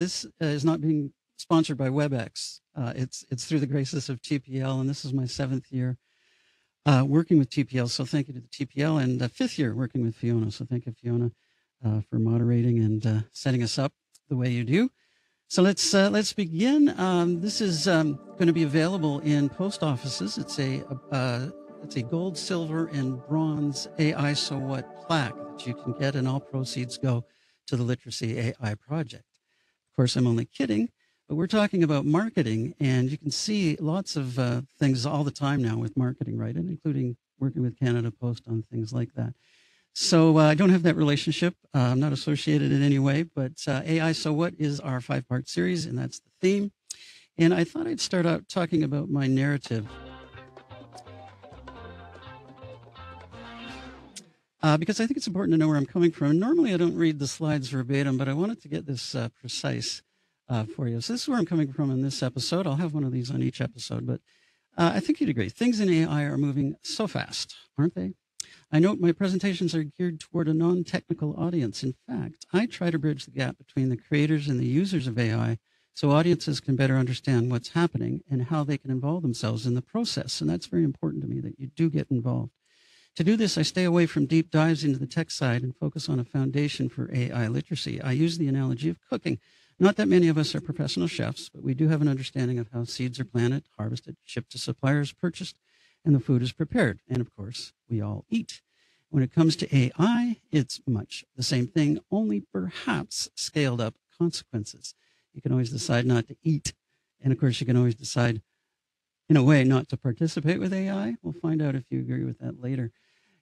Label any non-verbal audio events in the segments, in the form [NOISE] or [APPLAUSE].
This uh, is not being sponsored by WebEx. Uh, it's it's through the graces of TPL, and this is my seventh year uh, working with TPL. So thank you to the TPL, and uh, fifth year working with Fiona. So thank you, Fiona, uh, for moderating and uh, setting us up the way you do. So let's uh, let's begin. Um, this is um, going to be available in post offices. It's a it's a gold, silver, and bronze AI So What plaque that you can get, and all proceeds go to the Literacy AI project. Of course, I'm only kidding, but we're talking about marketing, and you can see lots of uh, things all the time now with marketing, right? And including working with Canada Post on things like that. So uh, I don't have that relationship. Uh, I'm not associated in any way, but uh, AI So What is our five part series, and that's the theme. And I thought I'd start out talking about my narrative. Uh, because I think it's important to know where I'm coming from. Normally, I don't read the slides verbatim, but I wanted to get this uh, precise uh, for you. So, this is where I'm coming from in this episode. I'll have one of these on each episode, but I think you'd agree. Things in AI are moving so fast, aren't they? I note my presentations are geared toward a non technical audience. In fact, I try to bridge the gap between the creators and the users of AI so audiences can better understand what's happening and how they can involve themselves in the process. And that's very important to me that you do get involved. To do this, I stay away from deep dives into the tech side and focus on a foundation for AI literacy. I use the analogy of cooking. Not that many of us are professional chefs, but we do have an understanding of how seeds are planted, harvested, shipped to suppliers, purchased, and the food is prepared. And of course, we all eat. When it comes to AI, it's much the same thing, only perhaps scaled up consequences. You can always decide not to eat. And of course, you can always decide, in a way, not to participate with AI. We'll find out if you agree with that later.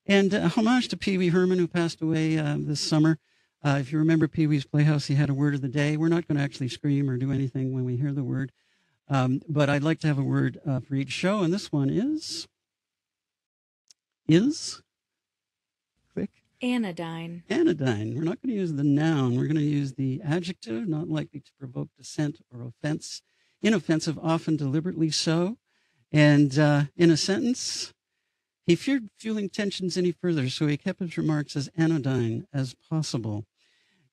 And uh, homage to Pee Wee Herman, who passed away uh, this summer. Uh, if you remember Pee Wee's Playhouse, he had a word of the day. We're not going to actually scream or do anything when we hear the word. Um, but I'd like to have a word uh, for each show, and this one is is quick anodyne. Anodyne. We're not going to use the noun. We're going to use the adjective, not likely to provoke dissent or offense. Inoffensive, often deliberately so. And uh, in a sentence, he feared fueling tensions any further, so he kept his remarks as anodyne as possible.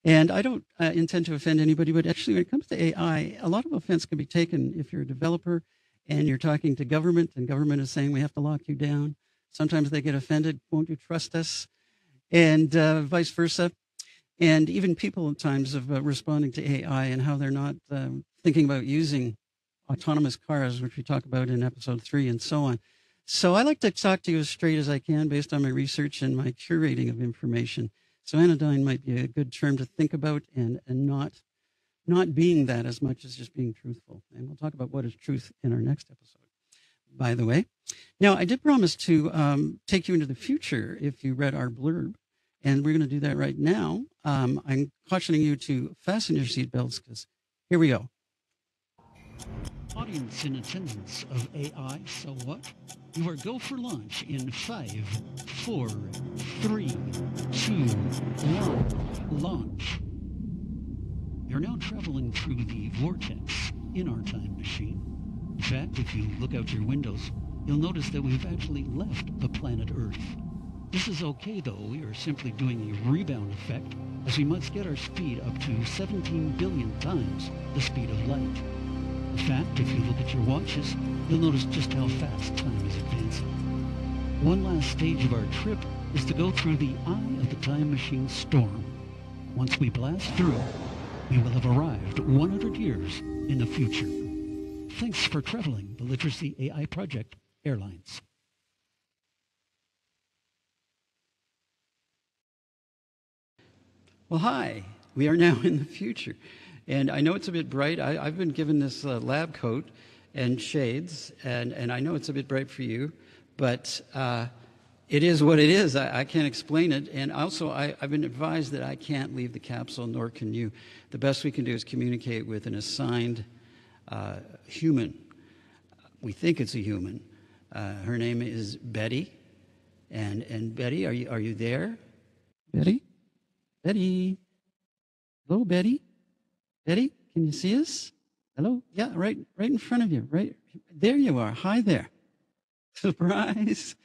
And I don't uh, intend to offend anybody, but actually, when it comes to AI, a lot of offense can be taken if you're a developer and you're talking to government, and government is saying we have to lock you down. Sometimes they get offended. Won't you trust us? And uh, vice versa. And even people at times of uh, responding to AI and how they're not uh, thinking about using autonomous cars, which we talk about in episode three, and so on. So I like to talk to you as straight as I can based on my research and my curating of information. So anodyne might be a good term to think about and, and not not being that as much as just being truthful. And we'll talk about what is truth in our next episode by the way. Now, I did promise to um, take you into the future if you read our blurb, and we're going to do that right now. Um, I'm cautioning you to fasten your seatbelts because here we go. Audience in attendance of AI, so what? You are go for launch in five, four, three, two, one, launch. You're now traveling through the vortex in our time machine. In fact, if you look out your windows, you'll notice that we've actually left the planet Earth. This is okay though, we are simply doing a rebound effect as we must get our speed up to 17 billion times the speed of light. In fact, if you look at your watches, you'll notice just how fast time is advancing. One last stage of our trip is to go through the eye of the time machine storm. Once we blast through, we will have arrived 100 years in the future. Thanks for traveling the Literacy AI Project Airlines. Well, hi. We are now in the future. And I know it's a bit bright. I, have been given this uh, lab coat and shades, and, and I know it's a bit bright for you, but uh, it is what it is. I, I can't explain it. And also, I, have been advised that I can't leave the capsule, nor can you. The best we can do is communicate with an assigned uh, human. We think it's a human. Uh, her name is Betty. And, and Betty, are you, are you there? Betty? Betty? Hello, Betty? Betty, can you see us? Hello? Yeah, right, right in front of you. Right there you are. Hi there. [LAUGHS] Surprise.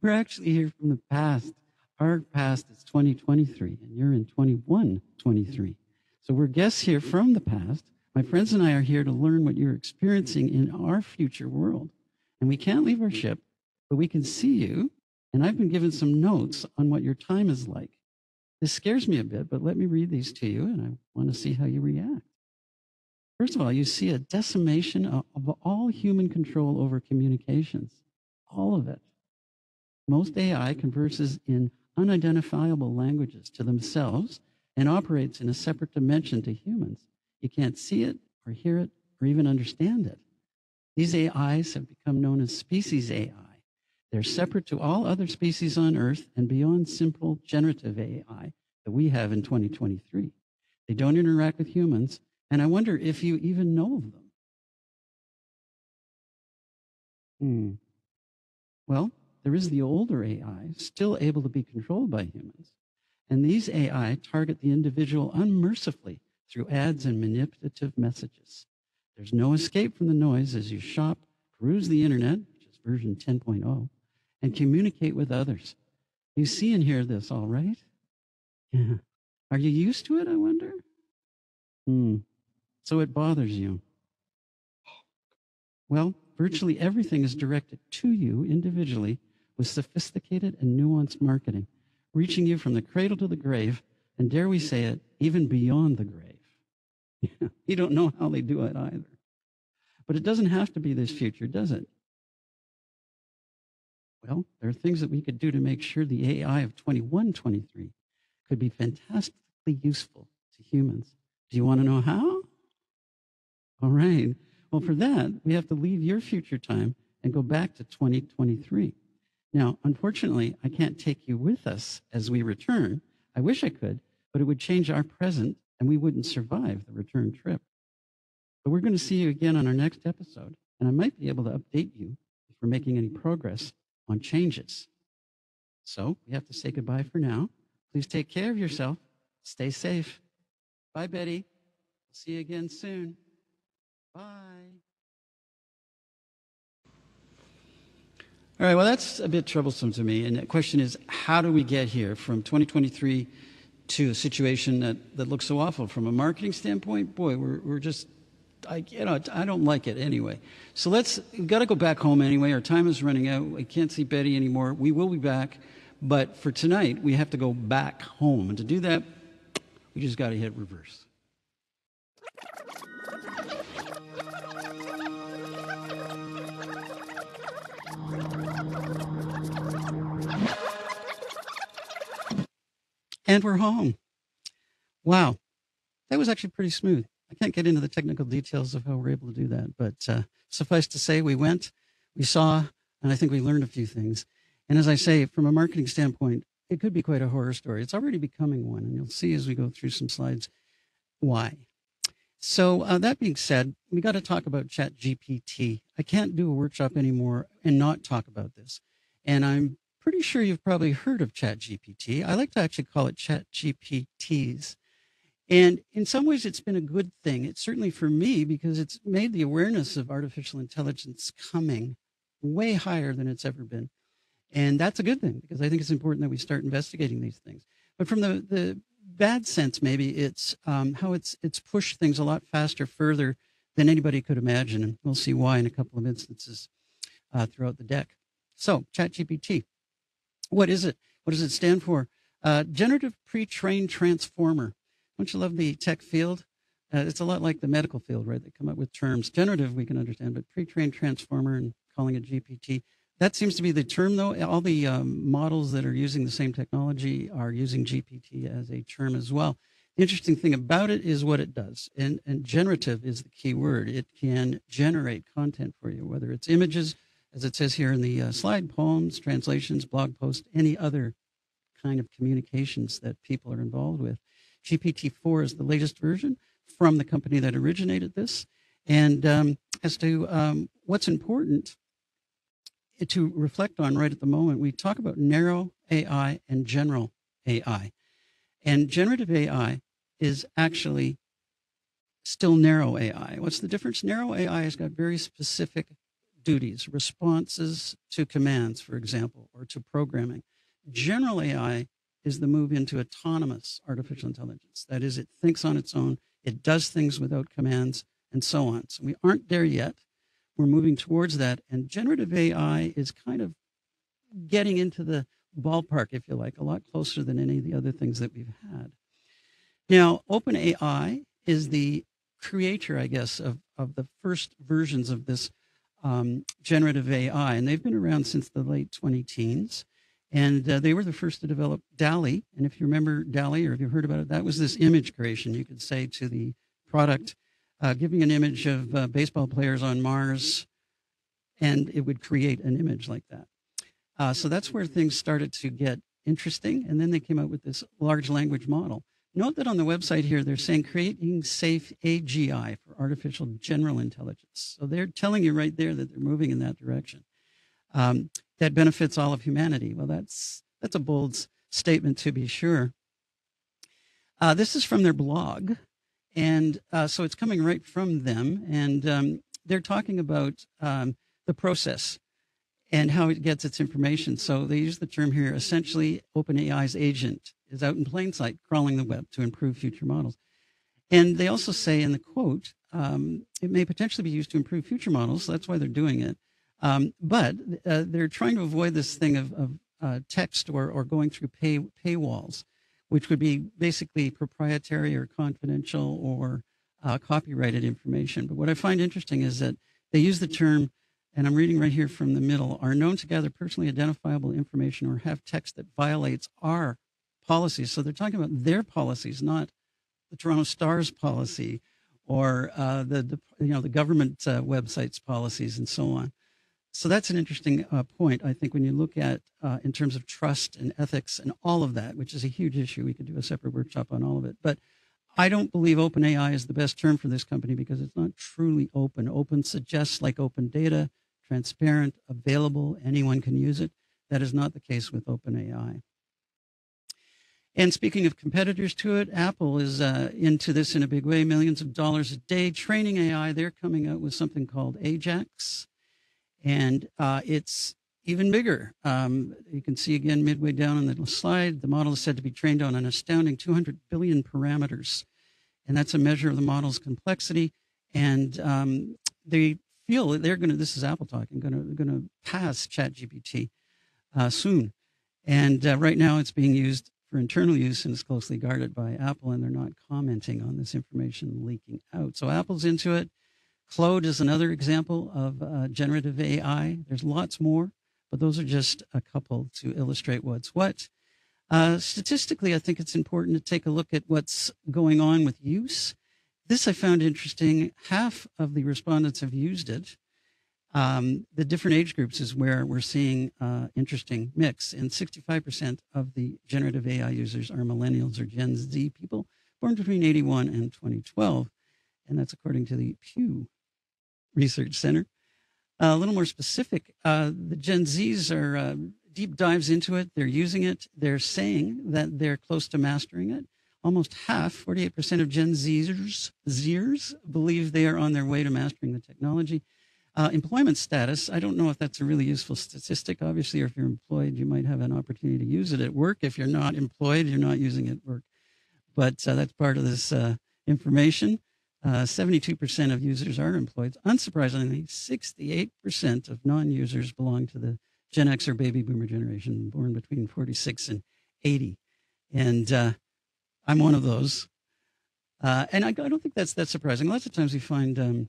We're actually here from the past. Our past is 2023, and you're in 2123. So we're guests here from the past. My friends and I are here to learn what you're experiencing in our future world. And we can't leave our ship, but we can see you. And I've been given some notes on what your time is like. This scares me a bit, but let me read these to you, and I want to see how you react. First of all, you see a decimation of all human control over communications, all of it. Most AI converses in unidentifiable languages to themselves and operates in a separate dimension to humans. You can't see it or hear it or even understand it. These AIs have become known as species AI. They're separate to all other species on Earth and beyond simple generative AI that we have in 2023. They don't interact with humans, and I wonder if you even know of them. Hmm. Well, there is the older AI, still able to be controlled by humans. And these AI target the individual unmercifully through ads and manipulative messages. There's no escape from the noise as you shop, peruse the internet, which is version 10.0, and communicate with others. You see and hear this, all right? Yeah. Are you used to it, I wonder? Hmm. So it bothers you. Well, virtually everything is directed to you individually with sophisticated and nuanced marketing, reaching you from the cradle to the grave, and dare we say it, even beyond the grave. [LAUGHS] you don't know how they do it either. But it doesn't have to be this future, does it? Well, there are things that we could do to make sure the AI of 2123 could be fantastically useful to humans. Do you want to know how? All right. Well, for that, we have to leave your future time and go back to 2023. Now, unfortunately, I can't take you with us as we return. I wish I could, but it would change our present and we wouldn't survive the return trip. But we're going to see you again on our next episode, and I might be able to update you if we're making any progress on changes. So we have to say goodbye for now. Please take care of yourself. Stay safe. Bye, Betty. See you again soon. Bye. All right, well, that's a bit troublesome to me. And the question is, how do we get here from 2023 to a situation that, that looks so awful? From a marketing standpoint, boy, we're, we're just I, you know, I don't like it anyway. So let's, we've got to go back home anyway. Our time is running out. I can't see Betty anymore. We will be back. But for tonight, we have to go back home. And to do that, we just got to hit reverse. And we're home. Wow. That was actually pretty smooth. I can't get into the technical details of how we're able to do that, but uh, suffice to say, we went, we saw, and I think we learned a few things. And as I say, from a marketing standpoint, it could be quite a horror story. It's already becoming one, and you'll see as we go through some slides why. So uh, that being said, we got to talk about Chat GPT. I can't do a workshop anymore and not talk about this. And I'm pretty sure you've probably heard of Chat GPT. I like to actually call it Chat GPTs and in some ways, it's been a good thing. It's certainly for me because it's made the awareness of artificial intelligence coming way higher than it's ever been. And that's a good thing because I think it's important that we start investigating these things. But from the, the bad sense, maybe it's um, how it's it's pushed things a lot faster, further than anybody could imagine. And we'll see why in a couple of instances uh, throughout the deck. So, ChatGPT, what is it? What does it stand for? Uh, generative pre-trained transformer. Don't you love the tech field? Uh, it's a lot like the medical field, right? They come up with terms. Generative, we can understand, but pre trained transformer and calling it GPT. That seems to be the term, though. All the um, models that are using the same technology are using GPT as a term as well. The interesting thing about it is what it does. And, and generative is the key word. It can generate content for you, whether it's images, as it says here in the uh, slide, poems, translations, blog posts, any other kind of communications that people are involved with. GPT-4 is the latest version from the company that originated this. And um, as to um, what's important to reflect on right at the moment, we talk about narrow AI and general AI. And generative AI is actually still narrow AI. What's the difference? Narrow AI has got very specific duties, responses to commands, for example, or to programming. General AI is the move into autonomous artificial intelligence. That is, it thinks on its own, it does things without commands, and so on. So we aren't there yet. We're moving towards that. And generative AI is kind of getting into the ballpark, if you like, a lot closer than any of the other things that we've had. Now, OpenAI is the creator, I guess, of, of the first versions of this um, generative AI, and they've been around since the late 20 teens. And uh, they were the first to develop DALL-E. And if you remember DALL-E or if you've heard about it, that was this image creation. You could say to the product, uh, give me an image of uh, baseball players on Mars, and it would create an image like that. Uh, so that's where things started to get interesting. And then they came out with this large language model. Note that on the website here, they're saying creating safe AGI for artificial general intelligence. So they're telling you right there that they're moving in that direction. Um, that benefits all of humanity. Well, that's that's a bold statement to be sure. Uh, this is from their blog, and uh, so it's coming right from them, and um, they're talking about um, the process and how it gets its information. So they use the term here. Essentially, OpenAI's agent is out in plain sight, crawling the web to improve future models. And they also say in the quote, um, it may potentially be used to improve future models. So that's why they're doing it. Um, but uh, they're trying to avoid this thing of, of uh, text or, or going through pay paywalls, which would be basically proprietary or confidential or uh, copyrighted information. But what I find interesting is that they use the term, and I'm reading right here from the middle, are known to gather personally identifiable information or have text that violates our policies. So they're talking about their policies, not the Toronto Star's policy or uh, the, you know the government uh, websites policies and so on so that's an interesting uh, point. I think when you look at uh, in terms of trust and ethics and all of that, which is a huge issue, we could do a separate workshop on all of it. But I don't believe open AI is the best term for this company because it's not truly open. Open suggests like open data, transparent, available, anyone can use it. That is not the case with open AI. And speaking of competitors to it, Apple is uh, into this in a big way, millions of dollars a day training AI. They're coming out with something called Ajax and uh, it's even bigger. Um, you can see again midway down on the slide, the model is said to be trained on an astounding 200 billion parameters, and that's a measure of the model's complexity. And um, they feel that they're going to. This is Apple talking. Going to pass ChatGPT uh, soon, and uh, right now it's being used for internal use and is closely guarded by Apple, and they're not commenting on this information leaking out. So Apple's into it. Claude is another example of uh, generative AI. There's lots more, but those are just a couple to illustrate what's what. Uh, statistically, I think it's important to take a look at what's going on with use. This I found interesting. Half of the respondents have used it. Um, the different age groups is where we're seeing uh, interesting mix, and 65% of the generative AI users are millennials or Gen Z people born between 81 and 2012, and that's according to the Pew Research Center. Uh, a little more specific, uh, the Gen Zs are uh, deep dives into it. They're using it. They're saying that they're close to mastering it. Almost half, 48% of Gen Zers, Zers believe they are on their way to mastering the technology. Uh, employment status, I don't know if that's a really useful statistic. Obviously, or if you're employed, you might have an opportunity to use it at work. If you're not employed, you're not using it at work. But uh, that's part of this uh, information. Uh, 72% of users are employed. Unsurprisingly, 68% of non users belong to the Gen X or baby boomer generation, born between 46 and 80. And uh, I'm one of those. Uh, and I, I, don't think that's that surprising. Lots of times we find um,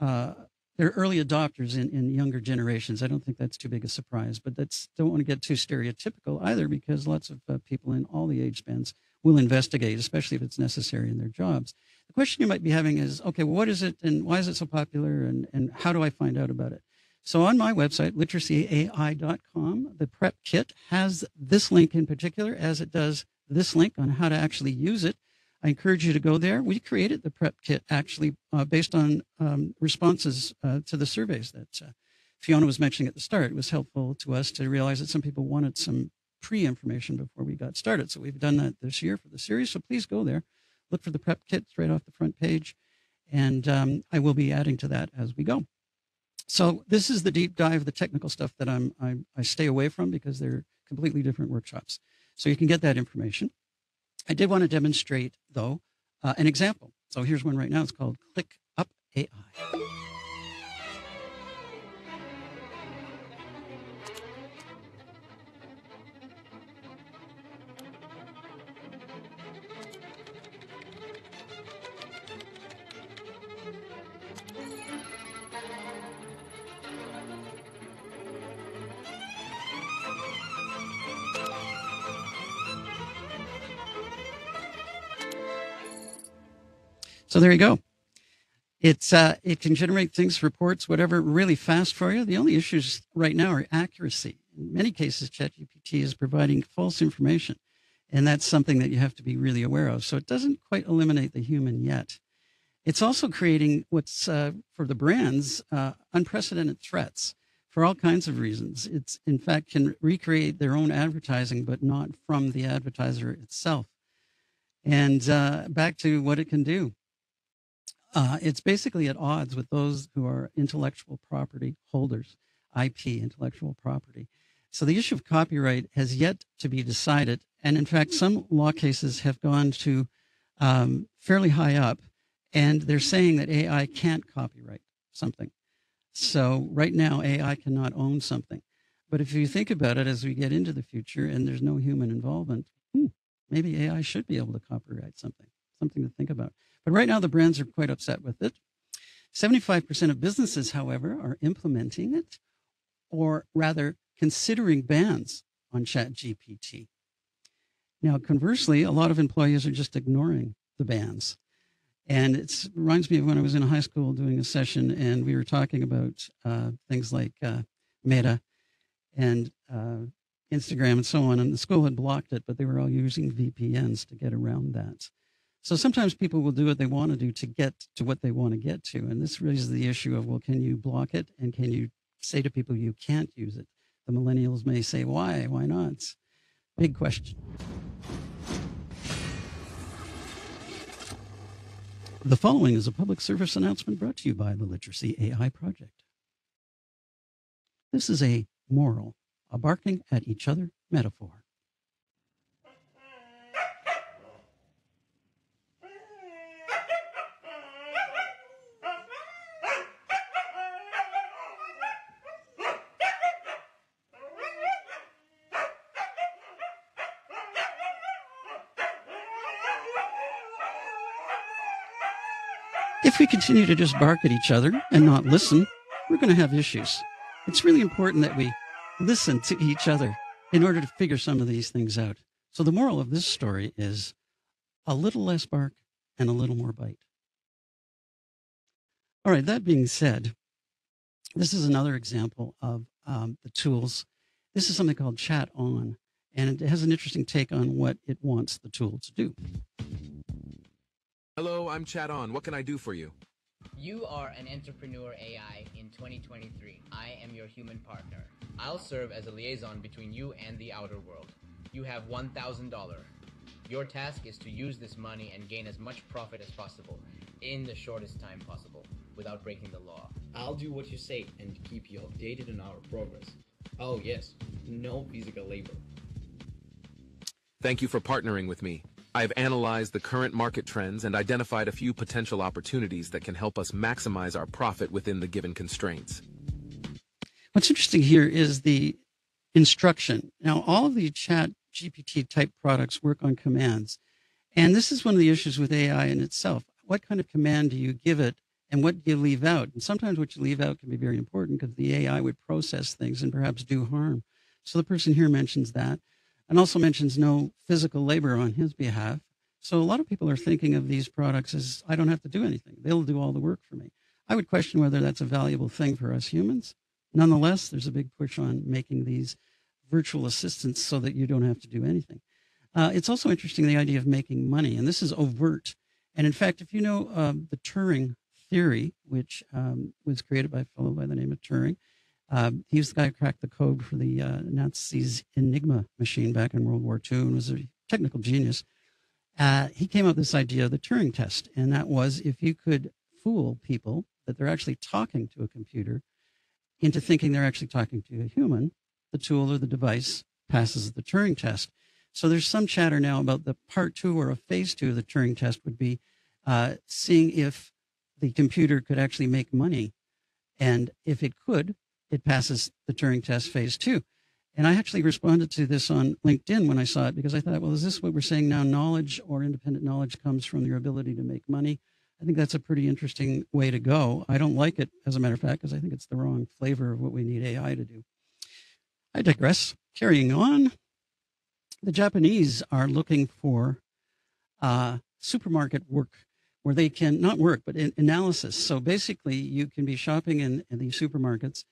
uh, they're early adopters in, in younger generations. I don't think that's too big a surprise, but that's don't want to get too stereotypical either because lots of uh, people in all the age spans will investigate, especially if it's necessary in their jobs. The question you might be having is, okay, well, what is it and why is it so popular and, and how do I find out about it? So on my website, literacyai.com, the prep kit has this link in particular, as it does this link on how to actually use it. I encourage you to go there. We created the prep kit actually uh, based on um, responses uh, to the surveys that uh, Fiona was mentioning at the start. It was helpful to us to realize that some people wanted some pre information before we got started. So we've done that this year for the series. So please go there, look for the prep kits right off the front page, and um, I will be adding to that as we go. So this is the deep dive, the technical stuff that I'm, I, I stay away from because they're completely different workshops. So you can get that information. I did want to demonstrate, though, uh, an example. So here's one right now. It's called Click Up AI. There you go. It's uh, it can generate things, reports, whatever, really fast for you. The only issues right now are accuracy. In many cases, ChatGPT is providing false information, and that's something that you have to be really aware of. So it doesn't quite eliminate the human yet. It's also creating what's uh, for the brands uh, unprecedented threats for all kinds of reasons. It's in fact can recreate their own advertising, but not from the advertiser itself. And uh, back to what it can do uh, it's basically at odds with those who are intellectual property holders, IP, intellectual property. So the issue of copyright has yet to be decided. And in fact, some law cases have gone to um, fairly high up, and they're saying that AI can't copyright something. So right now, AI cannot own something. But if you think about it as we get into the future and there's no human involvement, hmm, maybe AI should be able to copyright something, something to think about. But right now, the brands are quite upset with it. 75% of businesses, however, are implementing it, or rather considering bans on ChatGPT. Now, conversely, a lot of employees are just ignoring the bans. And it reminds me of when I was in high school doing a session and we were talking about uh, things like uh, Meta and uh, Instagram and so on. And the school had blocked it, but they were all using VPNs to get around that. So sometimes people will do what they want to do to get to what they want to get to. And this raises the issue of, well, can you block it? And can you say to people you can't use it? The millennials may say, why? Why not? Big question. The following is a public service announcement brought to you by the Literacy AI Project. This is a moral, a barking at each other metaphor. If we continue to just bark at each other and not listen, we're going to have issues. It's really important that we listen to each other in order to figure some of these things out. So the moral of this story is a little less bark and a little more bite. All right, that being said, this is another example of um, the tools. This is something called ChatOn, and it has an interesting take on what it wants the tool to do. Hello, I'm ChatOn. What can I do for you? You are an entrepreneur AI in 2023. I am your human partner. I'll serve as a liaison between you and the outer world. You have $1,000. Your task is to use this money and gain as much profit as possible in the shortest time possible without breaking the law. I'll do what you say and keep you updated on our progress. Oh, yes, no physical labor. Thank you for partnering with me. I have analyzed the current market trends and identified a few potential opportunities that can help us maximize our profit within the given constraints. What's interesting here is the instruction. Now, all of the chat GPT type products work on commands. And this is one of the issues with AI in itself. What kind of command do you give it and what do you leave out? And sometimes what you leave out can be very important because the AI would process things and perhaps do harm. So the person here mentions that and also mentions no physical labor on his behalf. So a lot of people are thinking of these products as I don't have to do anything. They'll do all the work for me. I would question whether that's a valuable thing for us humans. Nonetheless, there's a big push on making these virtual assistants so that you don't have to do anything. Uh, it's also interesting the idea of making money, and this is overt. And in fact, if you know um, the Turing theory, which um, was created by a fellow by the name of Turing, um, he was the guy who cracked the code for the uh, Nazis' Enigma machine back in World War II and was a technical genius. Uh, he came up with this idea of the Turing test, and that was if you could fool people that they're actually talking to a computer, into thinking they're actually talking to a human, the tool or the device passes the Turing test. So there's some chatter now about the part two or a phase two of the Turing test would be uh, seeing if the computer could actually make money. And if it could, it passes the Turing test phase two. And I actually responded to this on LinkedIn when I saw it because I thought, well, is this what we're saying now? Knowledge or independent knowledge comes from your ability to make money. I think that's a pretty interesting way to go. I don't like it, as a matter of fact, because I think it's the wrong flavor of what we need AI to do. I digress. Carrying on, the Japanese are looking for uh, supermarket work where they can not work, but in, analysis. So basically, you can be shopping in, in these supermarkets,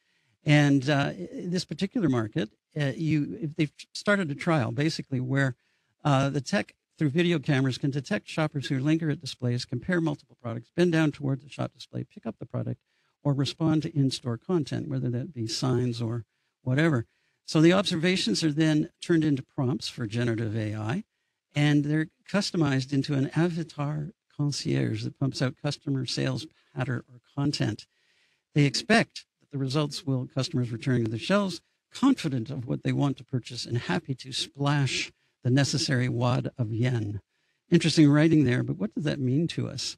and uh, this particular market, uh, you they've started a trial basically where uh, the tech through video cameras can detect shoppers who linger at displays, compare multiple products, bend down towards the shop display, pick up the product, or respond to in-store content, whether that be signs or whatever. So the observations are then turned into prompts for generative AI, and they're customized into an avatar concierge that pumps out customer sales patter or content. They expect the results will customers returning to the shelves confident of what they want to purchase and happy to splash the necessary wad of yen. Interesting writing there, but what does that mean to us?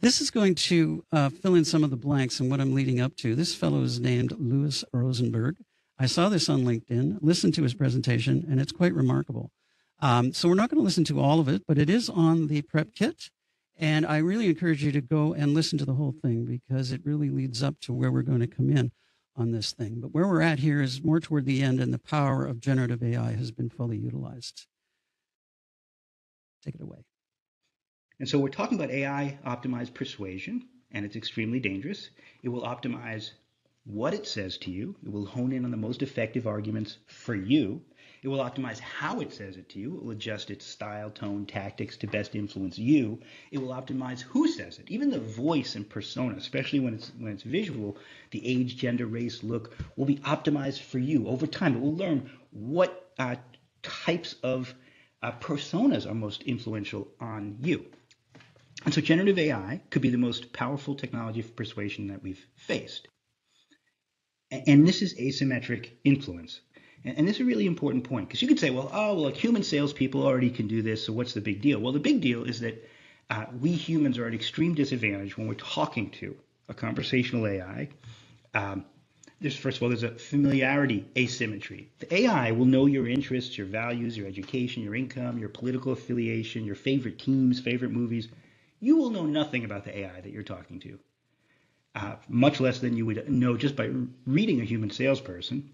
This is going to uh, fill in some of the blanks and what I'm leading up to. This fellow is named Louis Rosenberg. I saw this on LinkedIn, listened to his presentation, and it's quite remarkable. Um, so we're not going to listen to all of it, but it is on the prep kit. And I really encourage you to go and listen to the whole thing because it really leads up to where we're going to come in on this thing. But where we're at here is more toward the end, and the power of generative AI has been fully utilized. Take it away. And so we're talking about AI optimized persuasion, and it's extremely dangerous. It will optimize what it says to you. It will hone in on the most effective arguments for you. It will optimize how it says it to you. It will adjust its style, tone, tactics to best influence you. It will optimize who says it. Even the voice and persona, especially when it's when it's visual, the age, gender, race, look will be optimized for you over time. It will learn what uh, types of uh, personas are most influential on you. And so generative AI could be the most powerful technology for persuasion that we've faced. And this is asymmetric influence. And this is a really important point because you could say, well, oh, well, like human salespeople already can do this, so what's the big deal? Well, the big deal is that uh, we humans are at extreme disadvantage when we're talking to a conversational AI. Um, there's first of all, there's a familiarity asymmetry. The AI will know your interests, your values, your education, your income, your political affiliation, your favorite teams, favorite movies. You will know nothing about the AI that you're talking to uh, much less than you would know just by reading a human salesperson.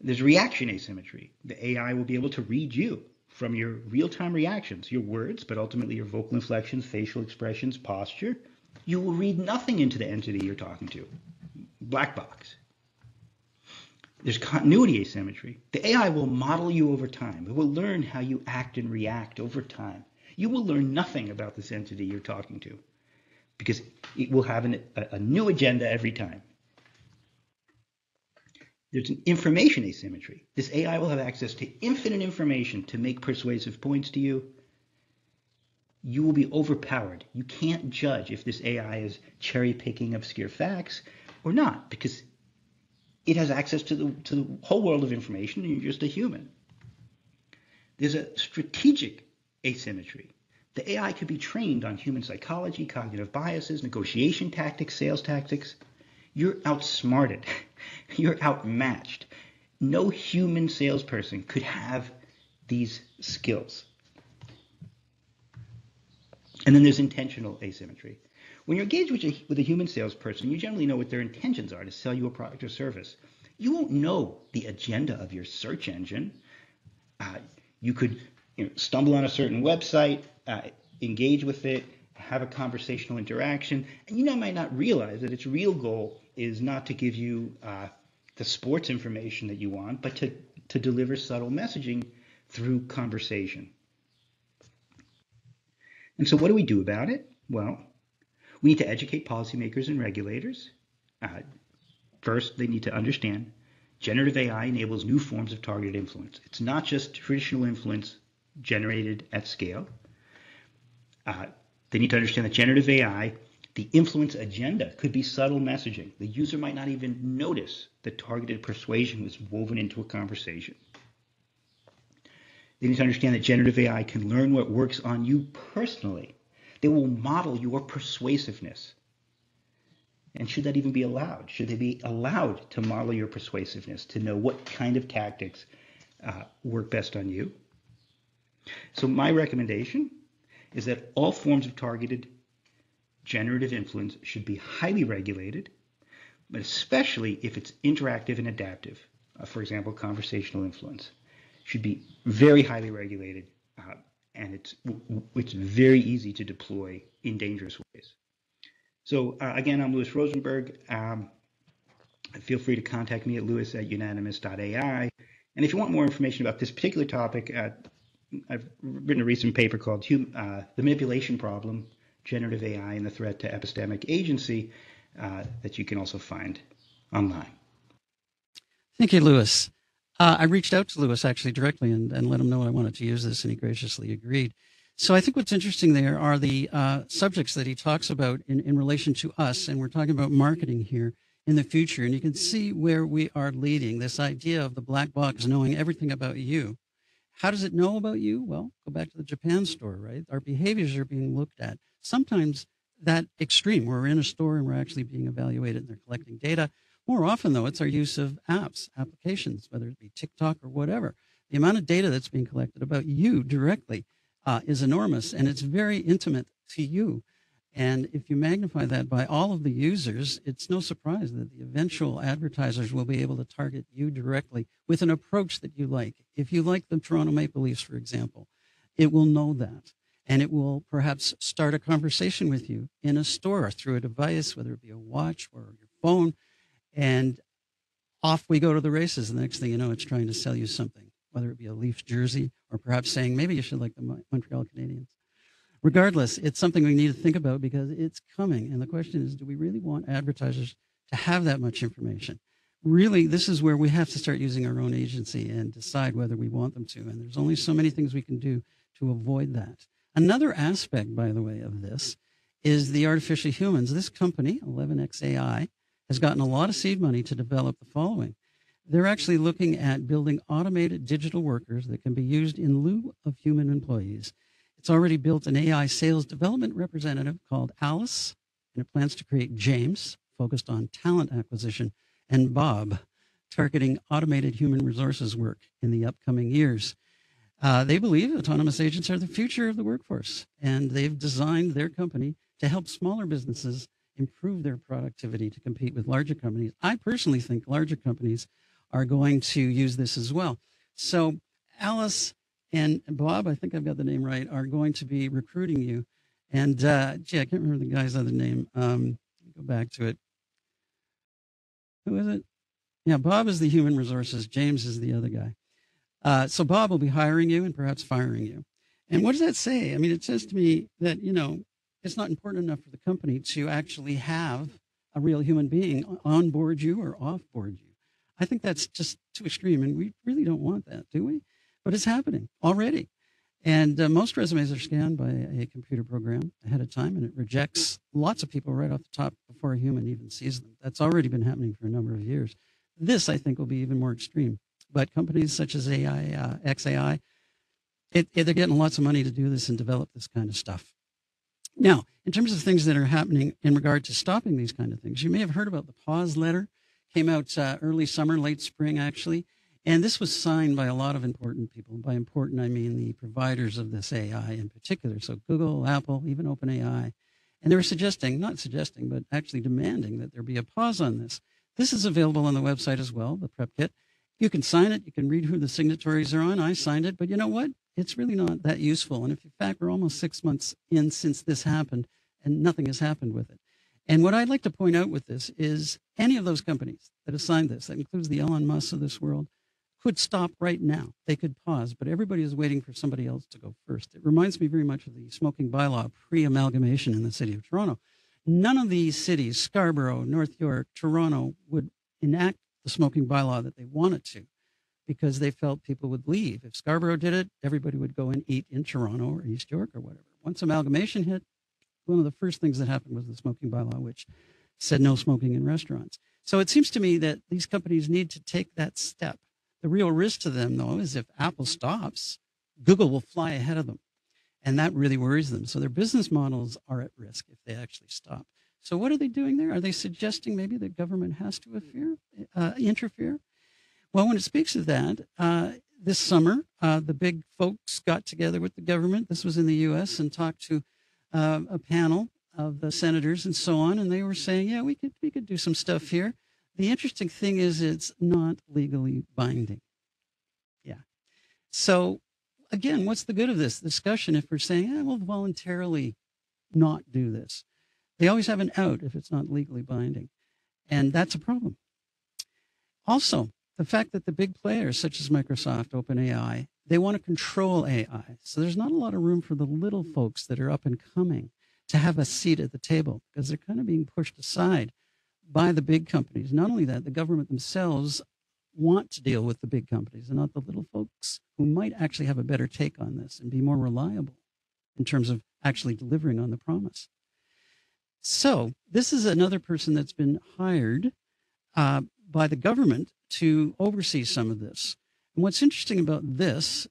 There's reaction asymmetry. The AI will be able to read you from your real time reactions, your words, but ultimately your vocal inflections, facial expressions, posture. You will read nothing into the entity you're talking to. Black box. There's continuity asymmetry. The AI will model you over time. It will learn how you act and react over time. You will learn nothing about this entity you're talking to because it will have an, a, a new agenda every time. There's an information asymmetry. This AI will have access to infinite information to make persuasive points to you. You will be overpowered. You can't judge if this AI is cherry picking obscure facts or not because it has access to the, to the whole world of information and you're just a human. There's a strategic asymmetry. The AI could be trained on human psychology, cognitive biases, negotiation tactics, sales tactics. You're outsmarted. [LAUGHS] You're outmatched. No human salesperson could have these skills. And then there's intentional asymmetry. When you're engaged with a, with a human salesperson, you generally know what their intentions are to sell you a product or service. You won't know the agenda of your search engine. Uh, you could you know, stumble on a certain website, uh, engage with it, have a conversational interaction, and you might not realize that its real goal is not to give you uh, the sports information that you want, but to, to deliver subtle messaging through conversation. And so, what do we do about it? Well, we need to educate policymakers and regulators. Uh, first, they need to understand generative AI enables new forms of targeted influence. It's not just traditional influence generated at scale. Uh, they need to understand that generative AI The influence agenda could be subtle messaging. The user might not even notice that targeted persuasion was woven into a conversation. They need to understand that generative AI can learn what works on you personally. They will model your persuasiveness. And should that even be allowed? Should they be allowed to model your persuasiveness, to know what kind of tactics uh, work best on you? So, my recommendation is that all forms of targeted generative influence should be highly regulated, but especially if it's interactive and adaptive. Uh, for example, conversational influence should be very highly regulated, uh, and it's it's very easy to deploy in dangerous ways. So uh, again, I'm Louis Rosenberg. Um, feel free to contact me at louis at unanimous.ai. And if you want more information about this particular topic, uh, I've written a recent paper called uh, The Manipulation Problem, Generative AI and the Threat to Epistemic Agency uh, that you can also find online. Thank you, Louis. Uh, I reached out to Louis actually directly and, and let him know I wanted to use this, and he graciously agreed. So I think what's interesting there are the uh, subjects that he talks about in, in relation to us, and we're talking about marketing here in the future. And you can see where we are leading this idea of the black box knowing everything about you. How does it know about you? Well, go back to the Japan store, right? Our behaviors are being looked at. Sometimes that extreme, we're in a store and we're actually being evaluated and they're collecting data. More often, though, it's our use of apps, applications, whether it be TikTok or whatever. The amount of data that's being collected about you directly uh, is enormous and it's very intimate to you. And if you magnify that by all of the users, it's no surprise that the eventual advertisers will be able to target you directly with an approach that you like. If you like the Toronto Maple Leafs, for example, it will know that. And it will perhaps start a conversation with you in a store through a device, whether it be a watch or your phone. And off we go to the races. And the next thing you know, it's trying to sell you something whether it be a Leafs jersey or perhaps saying maybe you should like the Montreal Canadiens. Regardless, it's something we need to think about because it's coming. And the question is do we really want advertisers to have that much information? Really, this is where we have to start using our own agency and decide whether we want them to. And there's only so many things we can do to avoid that. Another aspect, by the way, of this is the artificial humans. This company, 11xAI, has gotten a lot of seed money to develop the following they're actually looking at building automated digital workers that can be used in lieu of human employees. It's already built an AI sales development representative called Alice, and it plans to create James, focused on talent acquisition, and Bob, targeting automated human resources work in the upcoming years. Uh, they believe autonomous agents are the future of the workforce, and they've designed their company to help smaller businesses improve their productivity to compete with larger companies. I personally think larger companies are going to use this as well. So Alice and Bob, I think I've got the name right, are going to be recruiting you. And uh, gee, I can't remember the guy's other name. Um, go back to it. Who is it? Yeah, Bob is the human resources. James is the other guy. Uh, so Bob will be hiring you and perhaps firing you. And what does that say? I mean, it says to me that, you know, it's not important enough for the company to actually have a real human being on board you or off board you. I think that's just too extreme, and we really don't want that, do we? But it's happening already. And uh, most resumes are scanned by a computer program ahead of time, and it rejects lots of people right off the top before a human even sees them. That's already been happening for a number of years. This, I think, will be even more extreme. But companies such as AI, uh, XAI, it, it, they're getting lots of money to do this and develop this kind of stuff. Now, in terms of things that are happening in regard to stopping these kind of things, you may have heard about the pause letter Came out uh, early summer, late spring, actually. And this was signed by a lot of important people. By important, I mean the providers of this AI in particular. So Google, Apple, even OpenAI. And they were suggesting, not suggesting, but actually demanding that there be a pause on this. This is available on the website as well, the prep kit. You can sign it. You can read who the signatories are on. I signed it, but you know what? It's really not that useful. And if in fact we're almost six months in since this happened and nothing has happened with it. And what I'd like to point out with this is any of those companies that have signed this, that includes the Elon Musk of this world, could stop right now. They could pause, but everybody is waiting for somebody else to go first. It reminds me very much of the smoking bylaw pre amalgamation in the city of Toronto. None of these cities, Scarborough, North York, Toronto, would enact the smoking bylaw that they wanted to because they felt people would leave. If Scarborough did it, everybody would go and eat in Toronto or East York or whatever. Once amalgamation hit, one of the first things that happened was the smoking bylaw, which said no smoking in restaurants. So it seems to me that these companies need to take that step. The real risk to them, though, is if Apple stops, Google will fly ahead of them. And that really worries them. So their business models are at risk if they actually stop. So what are they doing there? Are they suggesting maybe the government has to affair, uh, interfere? Well, when it speaks of that, uh, this summer, uh, the big folks got together with the government. This was in the U.S. and talked to uh, a panel of the senators and so on, and they were saying, "Yeah, we could we could do some stuff here." The interesting thing is, it's not legally binding. Yeah. So, again, what's the good of this discussion if we're saying, "I will voluntarily not do this"? They always have an out if it's not legally binding, and that's a problem. Also, the fact that the big players such as Microsoft, OpenAI, they want to control AI. So there's not a lot of room for the little folks that are up and coming to have a seat at the table because they're kind of being pushed aside by the big companies. Not only that, the government themselves want to deal with the big companies and not the little folks who might actually have a better take on this and be more reliable in terms of actually delivering on the promise. So, this is another person that's been hired uh, by the government to oversee some of this. And what's interesting about this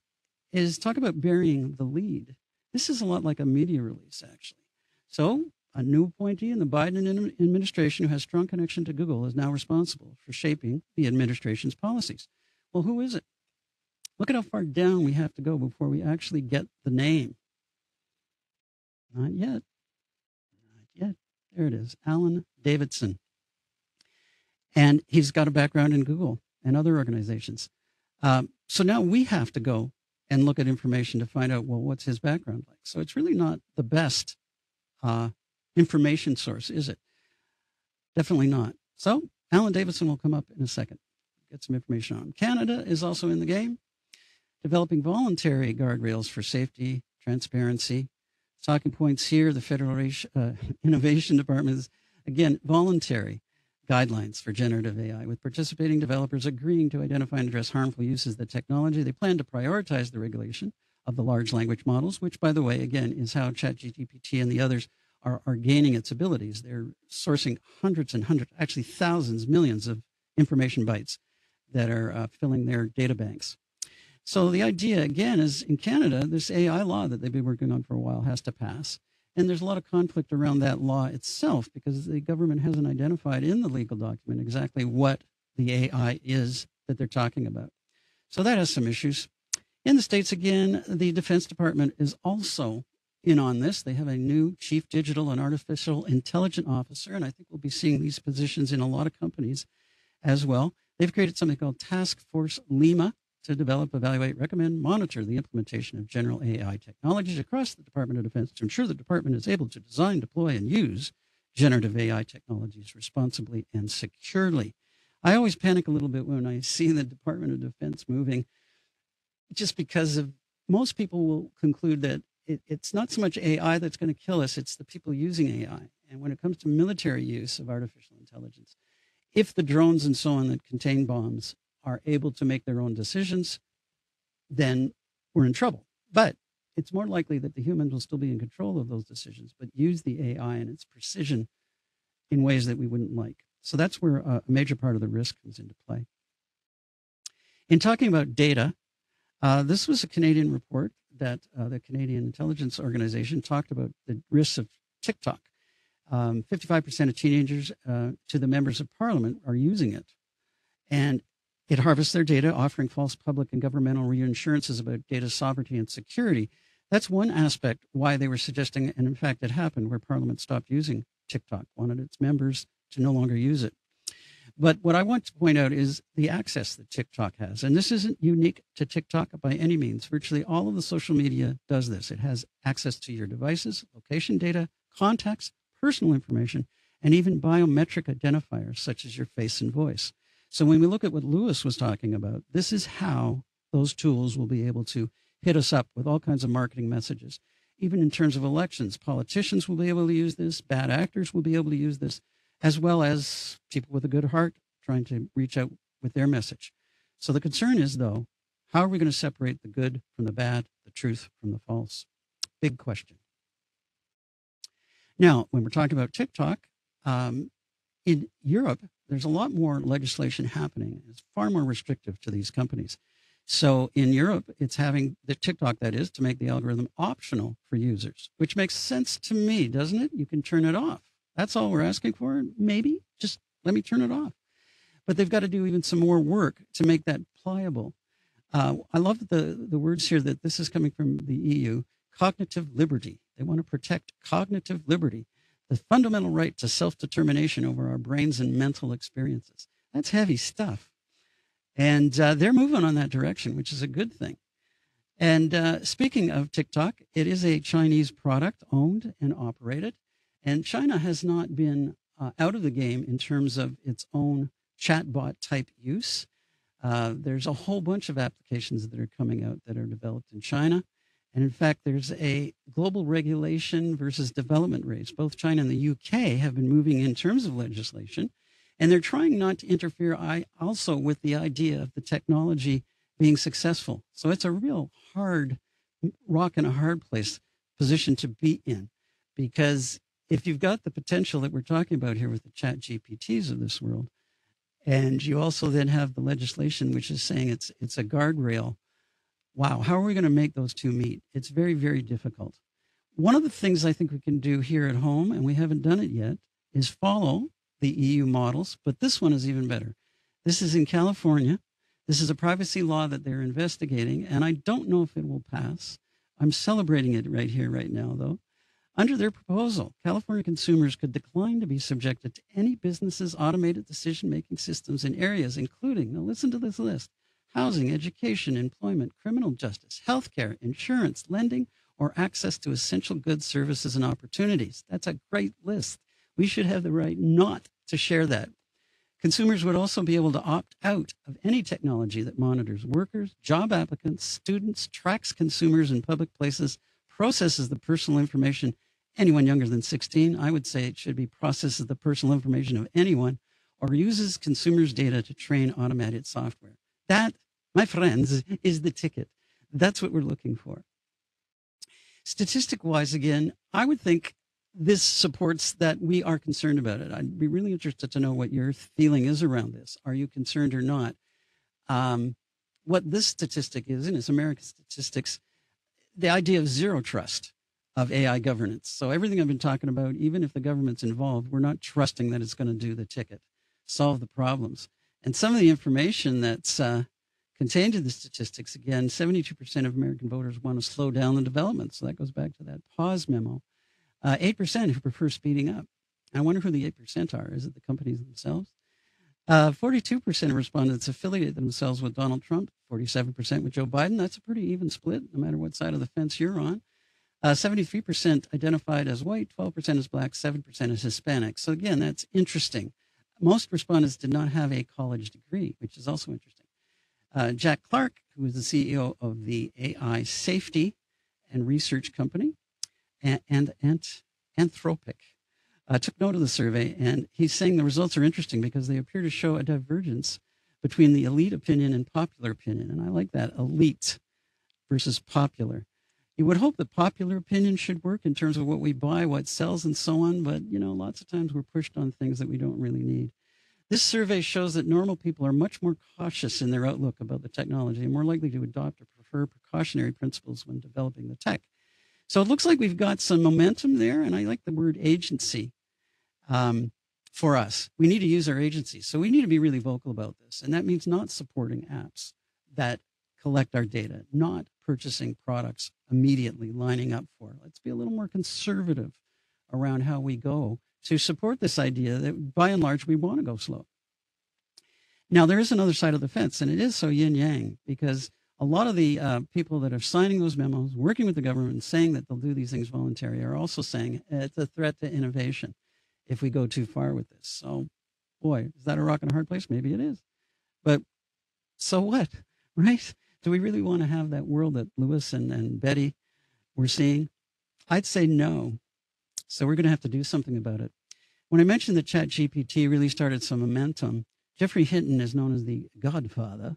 is talk about burying the lead. This is a lot like a media release, actually. So, a new appointee in the Biden administration who has strong connection to Google is now responsible for shaping the administration's policies. Well, who is it? Look at how far down we have to go before we actually get the name. Not yet. There it is Alan Davidson. And he's got a background in Google and other organizations. Um, so now we have to go and look at information to find out, well, what's his background like? So it's really not the best uh, information source, is it? Definitely not. So Alan Davidson will come up in a second. Get some information on. Canada is also in the game, developing voluntary guardrails for safety, transparency. Talking points here, the Federal uh, [LAUGHS] Innovation Department is, again, voluntary guidelines for generative AI, with participating developers agreeing to identify and address harmful uses of the technology. They plan to prioritize the regulation of the large language models, which, by the way, again, is how ChatGPT and the others are, are gaining its abilities. They're sourcing hundreds and hundreds, actually thousands, millions of information bytes that are uh, filling their data banks. So the idea, again, is in Canada, this AI law that they've been working on for a while has to pass. And there's a lot of conflict around that law itself because the government hasn't identified in the legal document exactly what the AI is that they're talking about. So that has some issues. In the States, again, the Defense Department is also in on this. They have a new chief digital and artificial intelligence officer, and I think we'll be seeing these positions in a lot of companies as well. They've created something called Task Force Lima, to develop, evaluate, recommend, monitor the implementation of general AI technologies across the Department of Defense to ensure the department is able to design, deploy, and use generative AI technologies responsibly and securely. I always panic a little bit when I see the Department of Defense moving, just because of most people will conclude that it, it's not so much AI that's going to kill us, it's the people using AI. And when it comes to military use of artificial intelligence, if the drones and so on that contain bombs are able to make their own decisions, then we're in trouble. But it's more likely that the humans will still be in control of those decisions, but use the AI and its precision in ways that we wouldn't like. So that's where a major part of the risk comes into play. In talking about data, uh, this was a Canadian report that uh, the Canadian Intelligence Organization talked about the risks of TikTok. Um, 55% of teenagers uh, to the members of parliament are using it. And it harvests their data, offering false public and governmental reassurances about data sovereignty and security. That's one aspect why they were suggesting, and in fact, it happened where Parliament stopped using TikTok, wanted its members to no longer use it. But what I want to point out is the access that TikTok has. And this isn't unique to TikTok by any means. Virtually all of the social media does this. It has access to your devices, location data, contacts, personal information, and even biometric identifiers such as your face and voice. So when we look at what Louis was talking about, this is how those tools will be able to hit us up with all kinds of marketing messages. Even in terms of elections, politicians will be able to use this, bad actors will be able to use this, as well as people with a good heart trying to reach out with their message. So the concern is, though, how are we going to separate the good from the bad, the truth from the false? Big question. Now, when we're talking about TikTok, um, in Europe, there's a lot more legislation happening. It's far more restrictive to these companies. So in Europe, it's having the TikTok, that is, to make the algorithm optional for users, which makes sense to me, doesn't it? You can turn it off. That's all we're asking for. Maybe just let me turn it off. But they've got to do even some more work to make that pliable. Uh, I love the, the words here that this is coming from the EU cognitive liberty. They want to protect cognitive liberty, the fundamental right to self determination over our brains and mental experiences. That's heavy stuff. And uh, they're moving on that direction, which is a good thing. And uh, speaking of TikTok, it is a Chinese product owned and operated. And China has not been uh, out of the game in terms of its own chatbot type use. Uh, there's a whole bunch of applications that are coming out that are developed in China. And in fact, there's a global regulation versus development race. Both China and the UK have been moving in terms of legislation and they're trying not to interfere I, also with the idea of the technology being successful. So it's a real hard rock and a hard place position to be in because if you've got the potential that we're talking about here with the chat GPTs of this world, and you also then have the legislation which is saying it's it's a guardrail. Wow, how are we going to make those two meet? It's very, very difficult. One of the things I think we can do here at home, and we haven't done it yet, is follow the EU models, but this one is even better. This is in California. This is a privacy law that they're investigating, and I don't know if it will pass. I'm celebrating it right here, right now, though. Under their proposal, California consumers could decline to be subjected to any business's automated decision making systems in areas including, now listen to this list housing, education, employment, criminal justice, healthcare, insurance, lending, or access to essential goods, services, and opportunities. That's a great list we should have the right not to share that. Consumers would also be able to opt out of any technology that monitors workers, job applicants, students, tracks consumers in public places, processes the personal information anyone younger than 16. I would say it should be processes the personal information of anyone or uses consumers' data to train automated software. That, my friends, is the ticket. That's what we're looking for. Statistic wise, again, I would think this supports that we are concerned about it. I'd be really interested to know what your feeling is around this. Are you concerned or not? Um, what this statistic is, and it's American statistics, the idea of zero trust of AI governance. So everything I've been talking about, even if the government's involved, we're not trusting that it's going to do the ticket, solve the problems. And some of the information that's uh, contained in the statistics, again, 72% of American voters want to slow down the development. So that goes back to that pause memo. Uh, 8% who prefer speeding up. I wonder who the 8% are. Is it the companies themselves? Uh, 42% of respondents affiliate themselves with Donald Trump, 47% with Joe Biden. That's a pretty even split, no matter what side of the fence you're on. Uh, 73% identified as white, 12% as black, 7% as Hispanic. So, again, that's interesting. Most respondents did not have a college degree, which is also interesting. Uh, Jack Clark, who is the CEO of the AI Safety and Research Company, and, and Anthropic uh, took note of the survey, and he's saying the results are interesting because they appear to show a divergence between the elite opinion and popular opinion. And I like that elite versus popular. You would hope that popular opinion should work in terms of what we buy, what sells, and so on. But, you know, lots of times we're pushed on things that we don't really need. This survey shows that normal people are much more cautious in their outlook about the technology and more likely to adopt or prefer precautionary principles when developing the tech. So it looks like we've got some momentum there, and I like the word agency um, for us. We need to use our agency. So we need to be really vocal about this. And that means not supporting apps that collect our data, not purchasing products immediately, lining up for. Let's be a little more conservative around how we go to support this idea that by and large we want to go slow. Now, there is another side of the fence, and it is so yin yang because a lot of the uh, people that are signing those memos, working with the government, saying that they'll do these things voluntary, are also saying it's a threat to innovation if we go too far with this. So, boy, is that a rock and a hard place? Maybe it is. But so what, [LAUGHS] right? Do we really want to have that world that Louis and, and Betty were seeing? I'd say no. So we're going to have to do something about it. When I mentioned that Chat GPT really started some momentum, Geoffrey Hinton is known as the godfather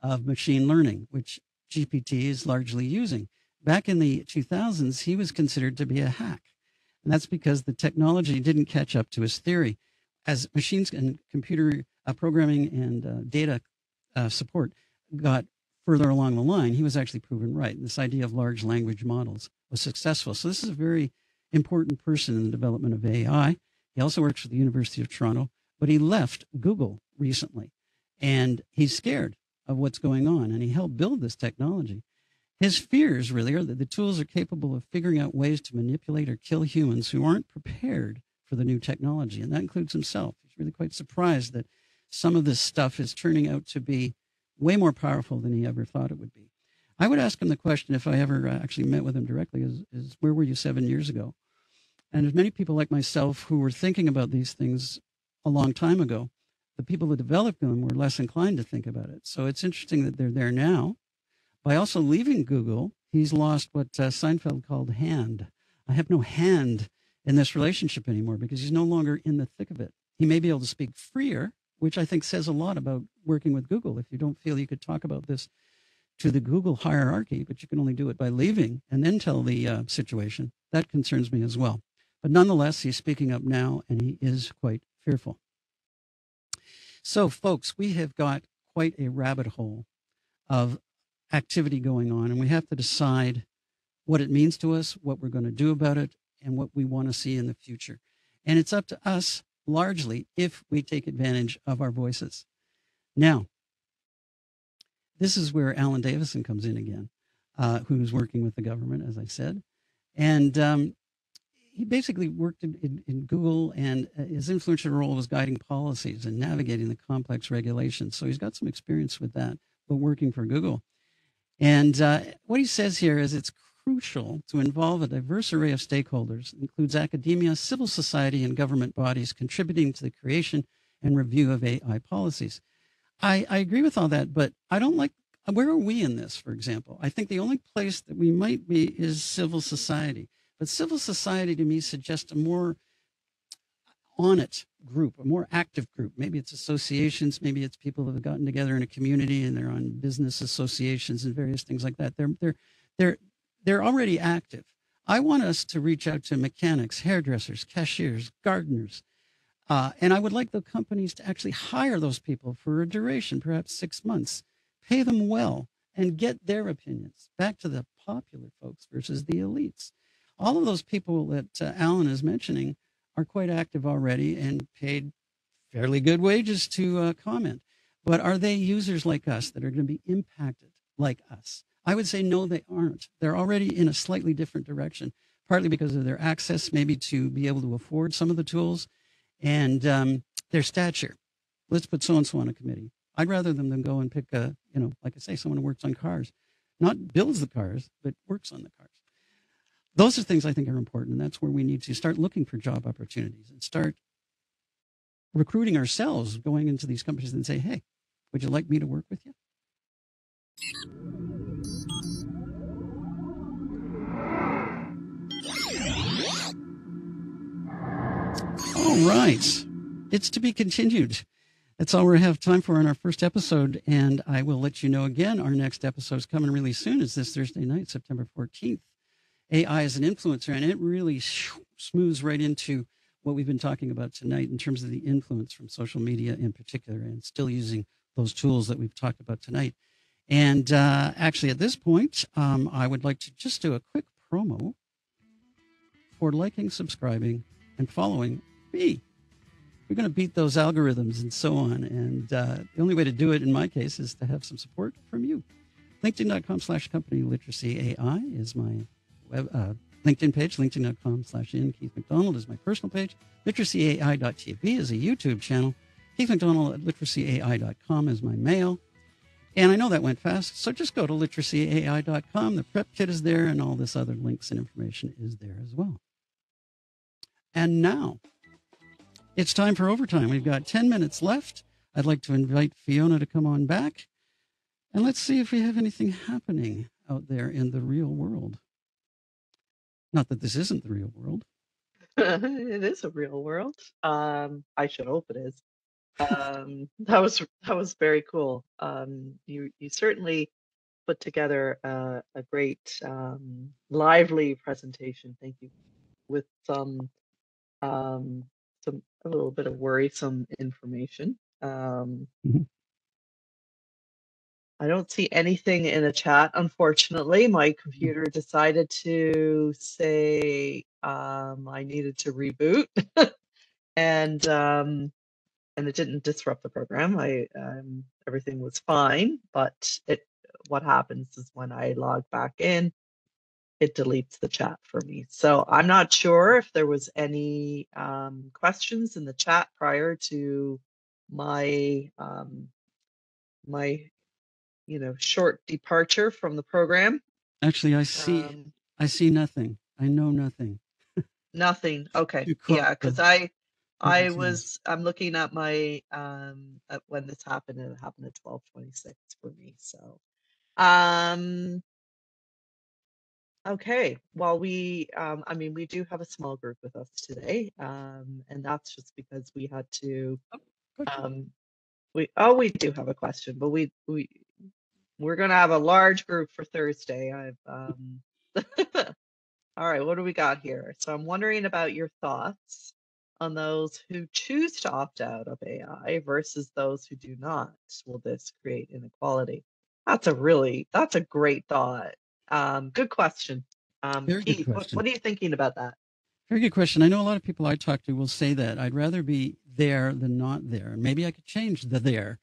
of machine learning, which GPT is largely using. Back in the 2000s, he was considered to be a hack. And that's because the technology didn't catch up to his theory. As machines and computer uh, programming and uh, data uh, support got further along the line, he was actually proven right. This idea of large language models was successful. So this is a very important person in the development of AI. He also works for the University of Toronto, but he left Google recently and he's scared of what's going on and he helped build this technology. His fears really are that the tools are capable of figuring out ways to manipulate or kill humans who aren't prepared for the new technology. And that includes himself. He's really quite surprised that some of this stuff is turning out to be way more powerful than he ever thought it would be. I would ask him the question if I ever uh, actually met with him directly is, is where were you seven years ago? And as many people like myself who were thinking about these things a long time ago, the people that developed them were less inclined to think about it. So it's interesting that they're there now. By also leaving Google, he's lost what uh, Seinfeld called hand. I have no hand in this relationship anymore because he's no longer in the thick of it. He may be able to speak freer, which I think says a lot about working with Google. If you don't feel you could talk about this to the Google hierarchy, but you can only do it by leaving and then tell the uh, situation, that concerns me as well. But nonetheless, he's speaking up now and he is quite fearful. So, folks, we have got quite a rabbit hole of activity going on, and we have to decide what it means to us, what we're going to do about it, and what we want to see in the future. And it's up to us largely if we take advantage of our voices. Now, this is where Alan Davidson comes in again, uh, who's working with the government, as I said. And um, he basically worked in, in, in, Google, and uh, his influential role was guiding policies and navigating the complex regulations. So he's got some experience with that, but working for Google. And uh, what he says here is it's crucial to involve a diverse array of stakeholders, includes academia, civil society, and government bodies contributing to the creation and review of AI policies. I, I agree with all that, but I don't like where are we in this, for example? I think the only place that we might be is civil society. But civil society to me suggests a more on it group, a more active group. Maybe it's associations, maybe it's people that have gotten together in a community and they're on business associations and various things like that. They're they're they're they're already active. I want us to reach out to mechanics, hairdressers, cashiers, gardeners, uh, and I would like the companies to actually hire those people for a duration, perhaps six months, pay them well, and get their opinions back to the popular folks versus the elites all of those people that uh, Alan is mentioning are quite active already and paid fairly good wages to uh, comment. But are they users like us that are going to be impacted like us? I would say no, they aren't. They're already in a slightly different direction, partly because of their access, maybe to be able to afford some of the tools and um, their stature. Let's put so and so on a committee. I'd rather them than go and pick a, you know, like I say, someone who works on cars, not builds the cars, but works on the cars those are things I think are important. And that's where we need to start looking for job opportunities and start recruiting ourselves, going into these companies and say, hey, would you like me to work with you? All right. It's to be continued. That's all we have time for in our first episode. And I will let you know again, our next episode is coming really soon. It's this Thursday night, September 14th. AI as an influencer, and it really smooths right into what we've been talking about tonight in terms of the influence from social media in particular, and still using those tools that we've talked about tonight. And uh, actually, at this point, um, I would like to just do a quick promo for liking, subscribing, and following me. We're going to beat those algorithms and so on. And uh, the only way to do it, in my case, is to have some support from you. LinkedIn.com slash company literacy AI is my web, uh, LinkedIn page, linkedin.com slash in. Keith McDonald is my personal page. LiteracyAI.tv is a YouTube channel. Keith McDonald at literacyai.com is my mail. And I know that went fast, so just go to literacyai.com. The prep kit is there, and all this other links and information is there as well. And now it's time for overtime. We've got 10 minutes left. I'd like to invite Fiona to come on back. And let's see if we have anything happening out there in the real world. Not that this isn't the real world. [LAUGHS] it is a real world. Um, I should hope it is. Um, [LAUGHS] that was that was very cool. Um, you you certainly put together a, a great um, lively presentation. Thank you with some um, some a little bit of worrisome information. Um, Mhm. I don't see anything in the chat, unfortunately. My computer decided to say um, I needed to reboot, [LAUGHS] and um, and it didn't disrupt the program. I um, everything was fine, but it what happens is when I log back in, it deletes the chat for me. So I'm not sure if there was any um, questions in the chat prior to my um, my you know short departure from the program. Actually, I see Um, I see nothing. I know nothing. nothing. [LAUGHS] Okay. Yeah, because I I was I'm looking at my um at when this happened and it happened at 1226 for me. So um okay. Well we um I mean we do have a small group with us today. Um and that's just because we had to um we oh we do have a question, but we we we're gonna have a large group for Thursday. I've um [LAUGHS] all right, what do we got here? So I'm wondering about your thoughts on those who choose to opt out of AI versus those who do not. Will this create inequality? That's a really that's a great thought. Um, good question. Um, Very good Keith, what, question. what are you thinking about that? Very good question. I know a lot of people I talk to will say that I'd rather be there than not there. And maybe I could change the there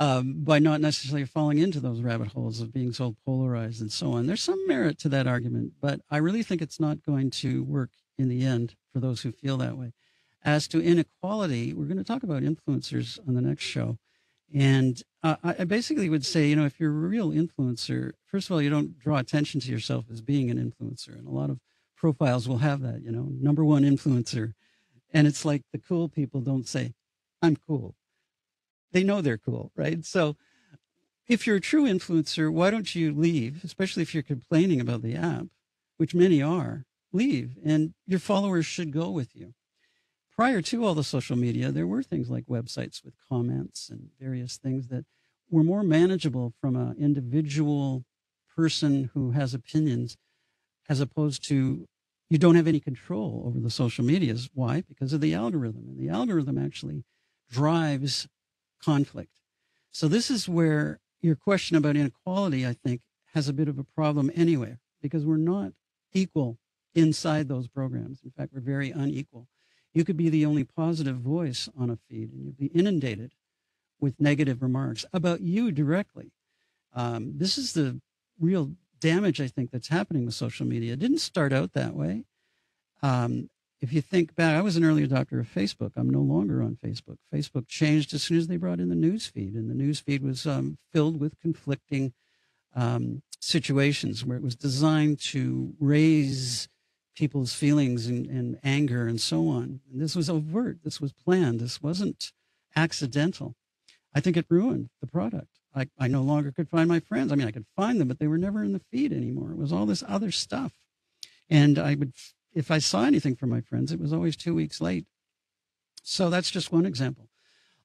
um, by not necessarily falling into those rabbit holes of being so polarized and so on. There's some merit to that argument, but I really think it's not going to work in the end for those who feel that way. As to inequality, we're going to talk about influencers on the next show. And uh, I I basically would say, you know, if you're a real influencer, first of all, you don't draw attention to yourself as being an influencer. And a lot of profiles will have that, you know, number one influencer. And it's like the cool people don't say, I'm cool. They know they're cool, right? So if you're a true influencer, why don't you leave, especially if you're complaining about the app, which many are, leave and your followers should go with you. Prior to all the social media, there were things like websites with comments and various things that were more manageable from an individual person who has opinions as opposed to you don't have any control over the social medias. Why? Because of the algorithm. And the algorithm actually drives conflict. So this is where your question about inequality, I think, has a bit of a problem anyway, because we're not equal inside those programs. In fact, we're very unequal. You could be the only positive voice on a feed and you'd be inundated with negative remarks about you directly. Um, this is the real damage I think that's happening with social media. It didn't start out that way. Um, if you think back, I was an early adopter of Facebook. I'm no longer on Facebook. Facebook changed as soon as they brought in the news feed, and the news feed was um, filled with conflicting um, situations where it was designed to raise people's feelings and, and anger and so on. And this was overt. This was planned. This wasn't accidental. I think it ruined the product. I, I no longer could find my friends. I mean, I could find them, but they were never in the feed anymore. It was all this other stuff. And I would, if I saw anything from my friends, it was always two weeks late. So that's just one example.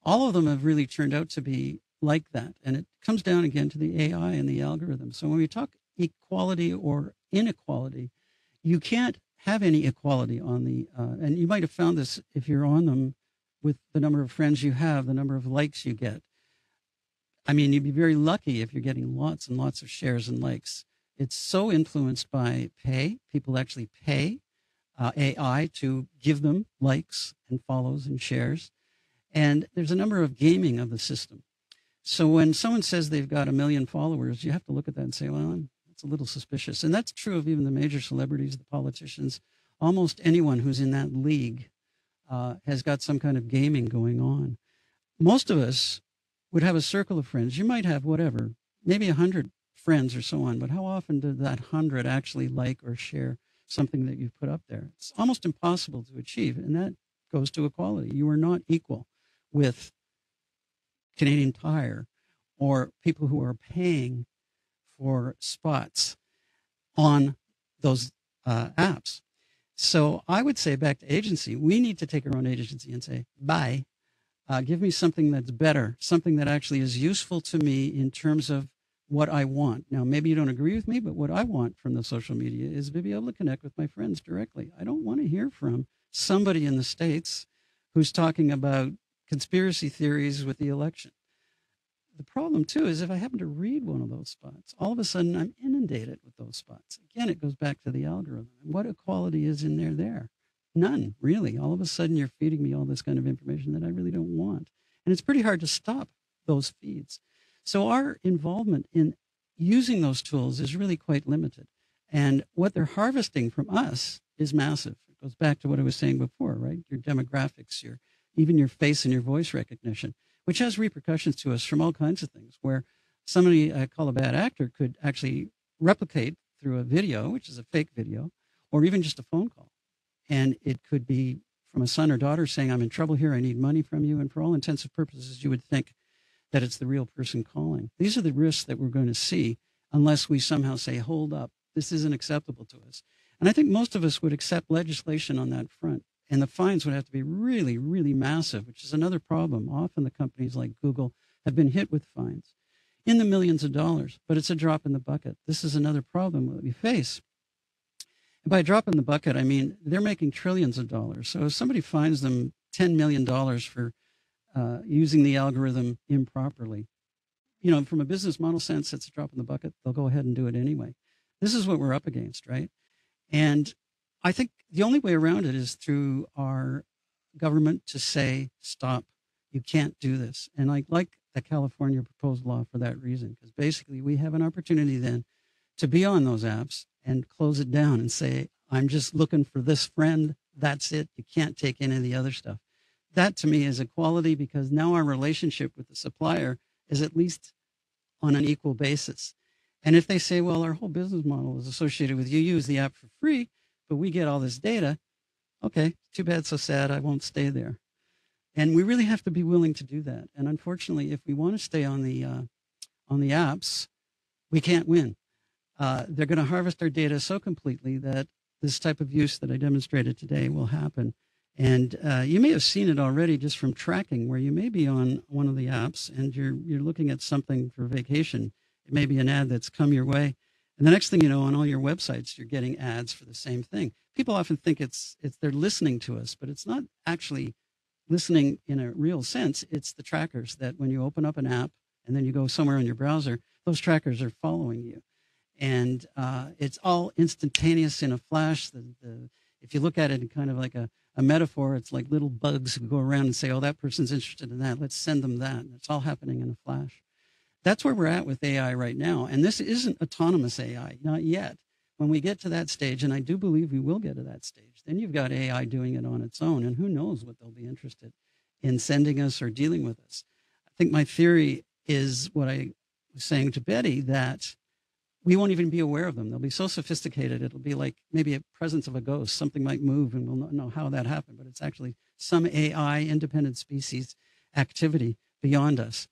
All of them have really turned out to be like that. And it comes down again to the AI and the algorithm. So when we talk equality or inequality, you can't have any equality on the, uh, and you might have found this if you're on them with the number of friends you have, the number of likes you get. I mean, you'd be very lucky if you're getting lots and lots of shares and likes. It's so influenced by pay. People actually pay uh, AI to give them likes and follows and shares. And there's a number of gaming of the system. So when someone says they've got a million followers, you have to look at that and say, well, it's a little suspicious. And that's true of even the major celebrities, the politicians. Almost anyone who's in that league uh, has got some kind of gaming going on. Most of us would have a circle of friends. You might have whatever, maybe a hundred friends or so on, but how often did that hundred actually like or share something that you've put up there? It's almost impossible to achieve. And that goes to equality. You are not equal with Canadian Tire or people who are paying for spots on those uh, apps. So I would say back to agency, we need to take our own agency and say, bye. Uh, give me something that's better, something that actually is useful to me in terms of what I want. Now, maybe you don't agree with me, but what I want from the social media is to be able to connect with my friends directly. I don't want to hear from somebody in the States who's talking about conspiracy theories with the election. The problem, too, is if I happen to read one of those spots, all of a sudden I'm inundated with those spots. Again, it goes back to the algorithm. What equality is in there there? None, really. All of a sudden you're feeding me all this kind of information that I really don't want. And it's pretty hard to stop those feeds. So our involvement in using those tools is really quite limited. And what they're harvesting from us is massive. It goes back to what I was saying before, right? Your demographics, your even your face and your voice recognition, which has repercussions to us from all kinds of things. Where somebody I call a bad actor could actually replicate through a video, which is a fake video, or even just a phone call. And it could be from a son or daughter saying, I'm in trouble here, I need money from you. And for all intents and purposes, you would think that it's the real person calling. These are the risks that we're going to see unless we somehow say, hold up, this isn't acceptable to us. And I think most of us would accept legislation on that front. And the fines would have to be really, really massive, which is another problem. Often the companies like Google have been hit with fines in the millions of dollars, but it's a drop in the bucket. This is another problem that we face. And by drop in the bucket, I mean they're making trillions of dollars. So if somebody fines them $10 million for uh, using the algorithm improperly, you know, from a business model sense, it's a drop in the bucket. They'll go ahead and do it anyway. This is what we're up against, right? And I think the only way around it is through our government to say, stop, you can't do this. And I like the California proposed law for that reason, because basically we have an opportunity then to be on those apps and close it down and say, I'm just looking for this friend. That's it. You can't take any of the other stuff. That to me is equality because now our relationship with the supplier is at least on an equal basis. And if they say, well, our whole business model is associated with you use the app for free, but we get all this data, okay, too bad, so sad. I won't stay there. And we really have to be willing to do that. And unfortunately, if we want to stay on the uh, on the apps, we can't win uh, they're going to harvest our data so completely that this type of use that I demonstrated today will happen. And uh, you may have seen it already just from tracking, where you may be on one of the apps and you're you're looking at something for vacation. It may be an ad that's come your way, and the next thing you know, on all your websites, you're getting ads for the same thing. People often think it's it's they're listening to us, but it's not actually listening in a real sense. It's the trackers that when you open up an app and then you go somewhere on your browser, those trackers are following you and uh, it's all instantaneous in a flash. The, the, if you look at it in kind of like a, a metaphor, it's like little bugs who go around and say, "Oh, that person's interested in that. Let's send them that." It's all happening in a flash. That's where we're at with AI right now, and this isn't autonomous AI, not yet. When we get to that stage, and I do believe we will get to that stage, then you've got AI doing it on its own, and who knows what they'll be interested in sending us or dealing with us. I think my theory is what I was saying to Betty that we won't even be aware of them. They'll be so sophisticated. It'll be like maybe a presence of a ghost. Something might move and we'll not know how that happened, but it's actually some AI independent species activity beyond us.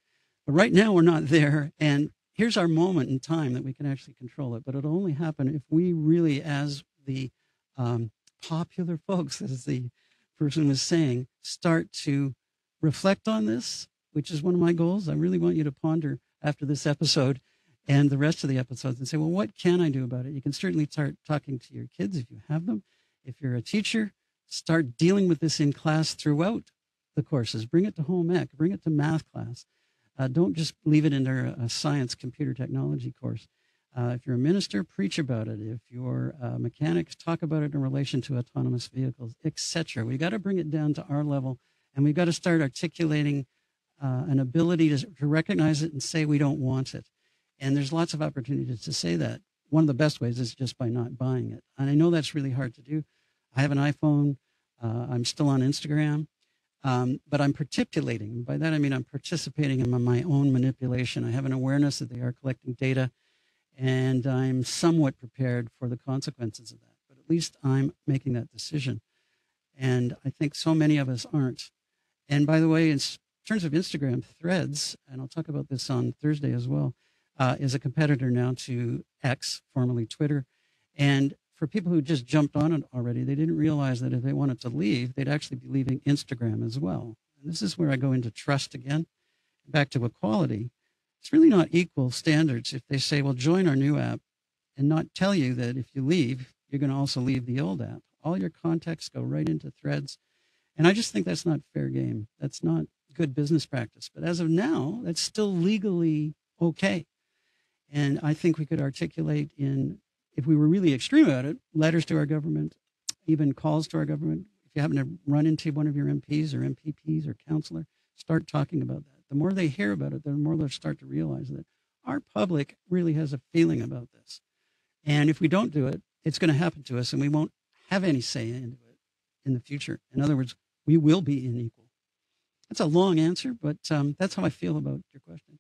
But right now we're not there. And here's our moment in time that we can actually control it. But it'll only happen if we really, as the um, popular [LAUGHS] folks, as the person was saying, start to reflect on this, which is one of my goals. I really want you to ponder after this episode and the rest of the episodes and say, well, what can I do about it? You can certainly start talking to your kids if you have them. If you're a teacher, start dealing with this in class throughout the courses. Bring it to home ec, bring it to math class. Uh, don't just leave it in a science computer technology course. Uh, if you're a minister, preach about it. If you're a mechanic, talk about it in relation to autonomous vehicles, etc. We've got to bring it down to our level, and we've got to start articulating uh, an ability to, to recognize it and say we don't want it. And there's lots of opportunities to say that. One of the best ways is just by not buying it. And I know that's really hard to do. I have an iPhone. Uh, I'm still on Instagram. Um, but I'm participating. By that, I mean I'm participating in my own manipulation. I have an awareness that they are collecting data, and I'm somewhat prepared for the consequences of that. But at least I'm making that decision. And I think so many of us aren't. And by the way, in terms of Instagram threads, and I'll talk about this on Thursday as well, uh, is a competitor now to X, formerly Twitter. And for people who just jumped on it already, they didn't realize that if they wanted to leave, they'd actually be leaving Instagram as well. And this is where I go into trust again, back to equality. it's really not equal standards if they say, well, join our new app and not tell you that if you leave, you're going to also leave the old app. All your contacts go right into threads. And I just think that's not fair game. That's not good business practice. But as of now, that's still legally okay. And I think we could articulate in, if we were really extreme about it, letters to our government, even calls to our government. If you happen to run into one of your MPs or MPPs or counselor, start talking about that. The more they hear about it, the more they'll start to realize that our public really has a feeling about this. And if we don't do it, it's going to happen to us and we won't have any say into it in the future. In other words, we will be unequal. That's a long answer, but um, that's how I feel about your question.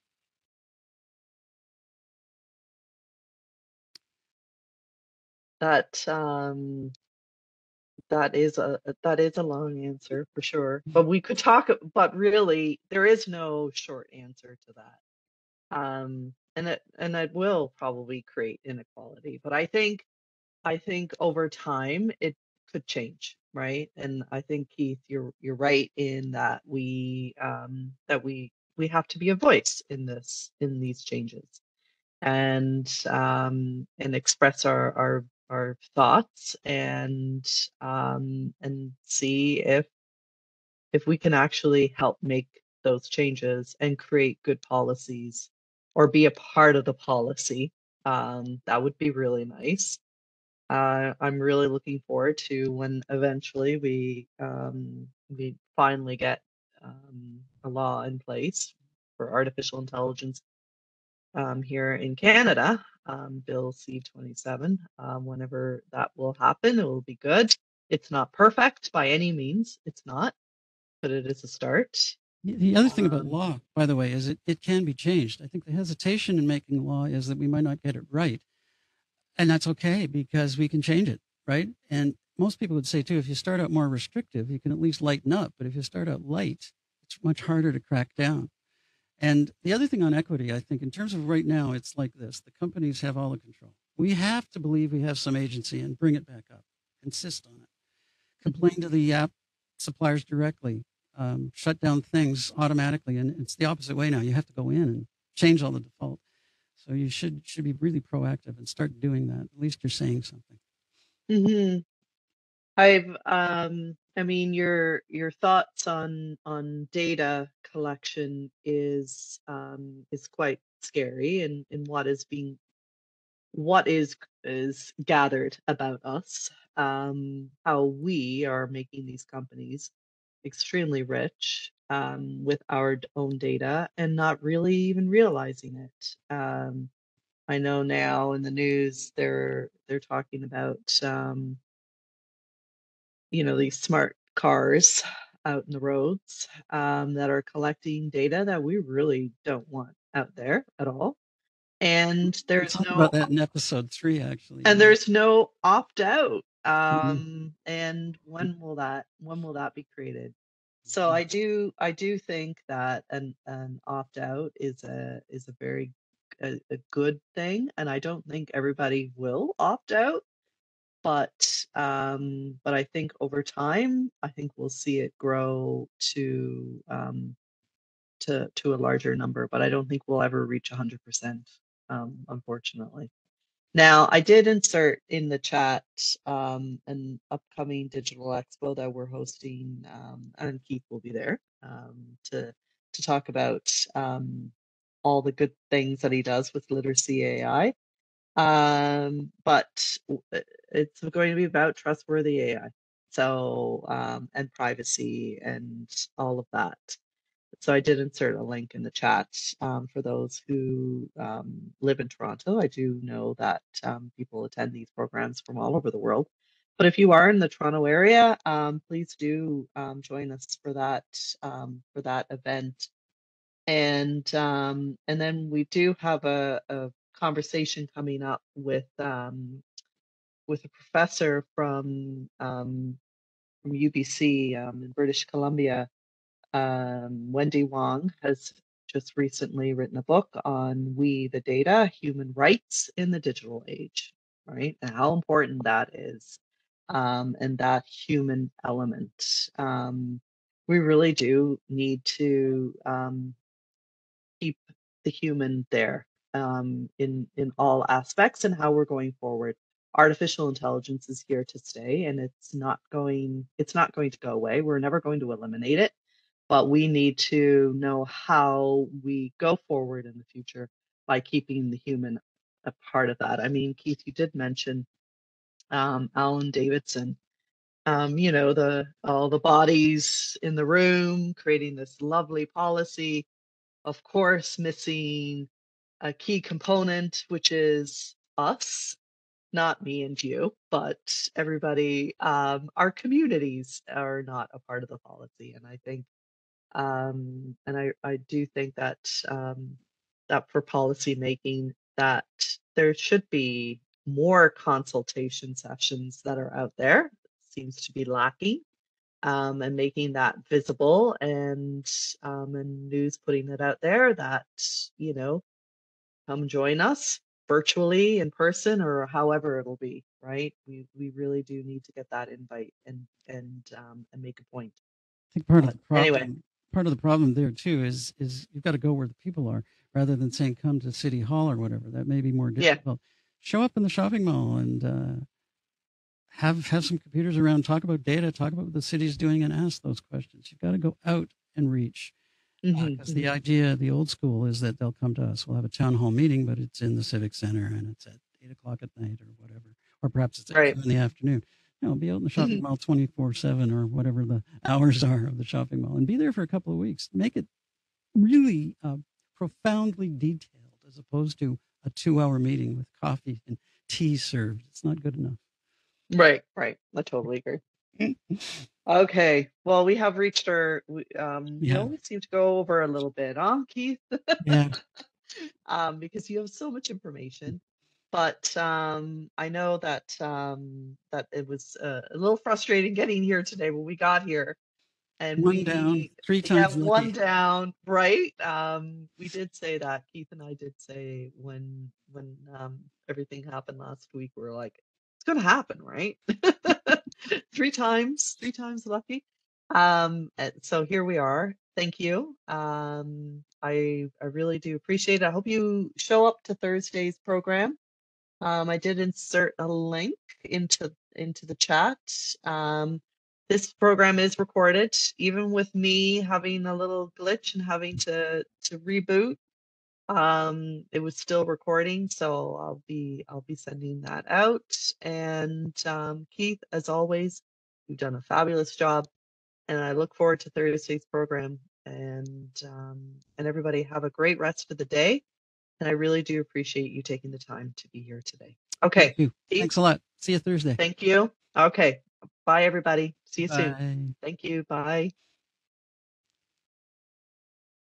That um, that is a that is a long answer for sure. But we could talk. But really, there is no short answer to that. Um, and it and it will probably create inequality. But I think I think over time it could change, right? And I think Keith, you're you're right in that we um, that we we have to be a voice in this in these changes and um, and express our our our thoughts and um, and see if if we can actually help make those changes and create good policies or be a part of the policy. Um, that would be really nice. Uh, I'm really looking forward to when eventually we um, we finally get um, a law in place for artificial intelligence um, here in Canada, um, Bill C27. Um, whenever that will happen, it will be good. It's not perfect by any means. It's not, but it is a start. The other thing about Um, law, by the way, is it, it can be changed. I think the hesitation in making law is that we might not get it right. And that's okay because we can change it, right? And most people would say, too, if you start out more restrictive, you can at least lighten up. But if you start out light, it's much harder to crack down. And the other thing on equity, I think, in terms of right now, it's like this the companies have all the control. We have to believe we have some agency and bring it back up, insist on it, complain to the app suppliers directly, um, shut down things automatically. And it's the opposite way now. You have to go in and change all the default. So you should should be really proactive and start doing that. At least you're saying something. hmm I've um I mean your your thoughts on on data collection is um is quite scary and and what is being what is is gathered about us um how we are making these companies extremely rich um with our own data and not really even realizing it. Um I know now in the news they're they're talking about um you know, these smart cars out in the roads um, that are collecting data that we really don't want out there at all. And We there's talked no about that in episode three, actually. and there's no opt out. Mhm. Um, and when will that when will that be created? So Mhm. I do I do think that an an opt out is a is a very a, a good thing, and I don't think everybody will opt out but um, but I think over time, I think we'll see it grow to um, to to a larger number. But I don't think we'll ever reach 100%, um, unfortunately. Now, I did insert in the chat um, an upcoming digital expo that we're hosting, um, and Keith will be there um, to to talk about um, all the good things that he does with literacy AI. Um, but uh, it's going to be about trustworthy AI. So, um, and privacy and all of that. So I did insert a link in the chat um, for those who um, live in Toronto. I do know that um, people attend these programs from all over the world. But if you are in the Toronto area, um, please do um, join us for that um, for that event. And um, and then we do have a, a conversation coming up with um, with a professor from um, from UBC um, in British Columbia. Um, Wendy Wong has just recently written a book on we the data, human rights in the digital age, right? And how important that is, um, and that human element. Um, we really do need to keep the human there um, in in all aspects and how we're going forward. Artificial intelligence is here to stay, and it's not going it's not going to go away. We're never going to eliminate it, but we need to know how we go forward in the future by keeping the human a part of that. I mean, Keith, you did mention um, Alan Davidson. Um, you know, the all the bodies in the room creating this lovely policy. Of course, missing a key component, which is us, not me and you, but everybody. Um, our communities are not a part of the policy, and I think, um, and I I do think that um, that for policy making that there should be more consultation sessions that are out there. Seems to be lacking. Um, and making that visible and um, and news putting it out there that you know come join us virtually in person or however it'll be right we we really do need to get that invite and and um, and make a point I think part of the problem, anyway. part of the problem there too is is you've got to go where the people are rather than saying come to City Hall or whatever. That may be more difficult Yeah. Show up in the shopping mall and uh, have have some computers around. Talk about data. Talk about what the city's doing, and ask those questions. You've got to go out and reach. Mhm, Because the mhm. idea, the old school, is that they'll come to us. We'll have a town hall meeting, but it's in the civic center and it's at eight o'clock at night or whatever, or perhaps it's Right. in the afternoon. No, be out in the shopping Mhm. mall twenty four seven or whatever the [LAUGHS] hours are of the shopping mall, and be there for a couple of weeks. Make it really uh, profoundly detailed, as opposed to a two hour meeting with coffee and tea served. It's not good enough. right right i totally agree [LAUGHS] okay well we have reached our we, um you Yeah. we seem to go over a little bit huh keith Yeah. [LAUGHS] um, because you have so much information. But um, I know that um, that it was uh, a little frustrating getting here today when we got here, and One we down, three yeah times one lucky. down, right? Um, we did say that Keith and I did say when when um, everything happened last week, we are like, it's going to happen, right? [LAUGHS] [LAUGHS] three times, three times lucky. Um, so here we are. Thank you. Um, I I really do appreciate it. I hope you show up to Thursday's program. Um, I did insert a link into into the chat. Um, this program is recorded, even with me having a little glitch and having to to reboot. Um, it was still recording, so I'll be I'll be sending that out. And um, Keith, as always, you've done a fabulous job, and I look forward to Thursday's program. And um, and everybody have a great rest of the day. And I really do appreciate you taking the time to be here today. Okay, Thank Thanks a lot. See you Thursday. thank you. Okay, bye everybody. See you soon. Thank you. Bye.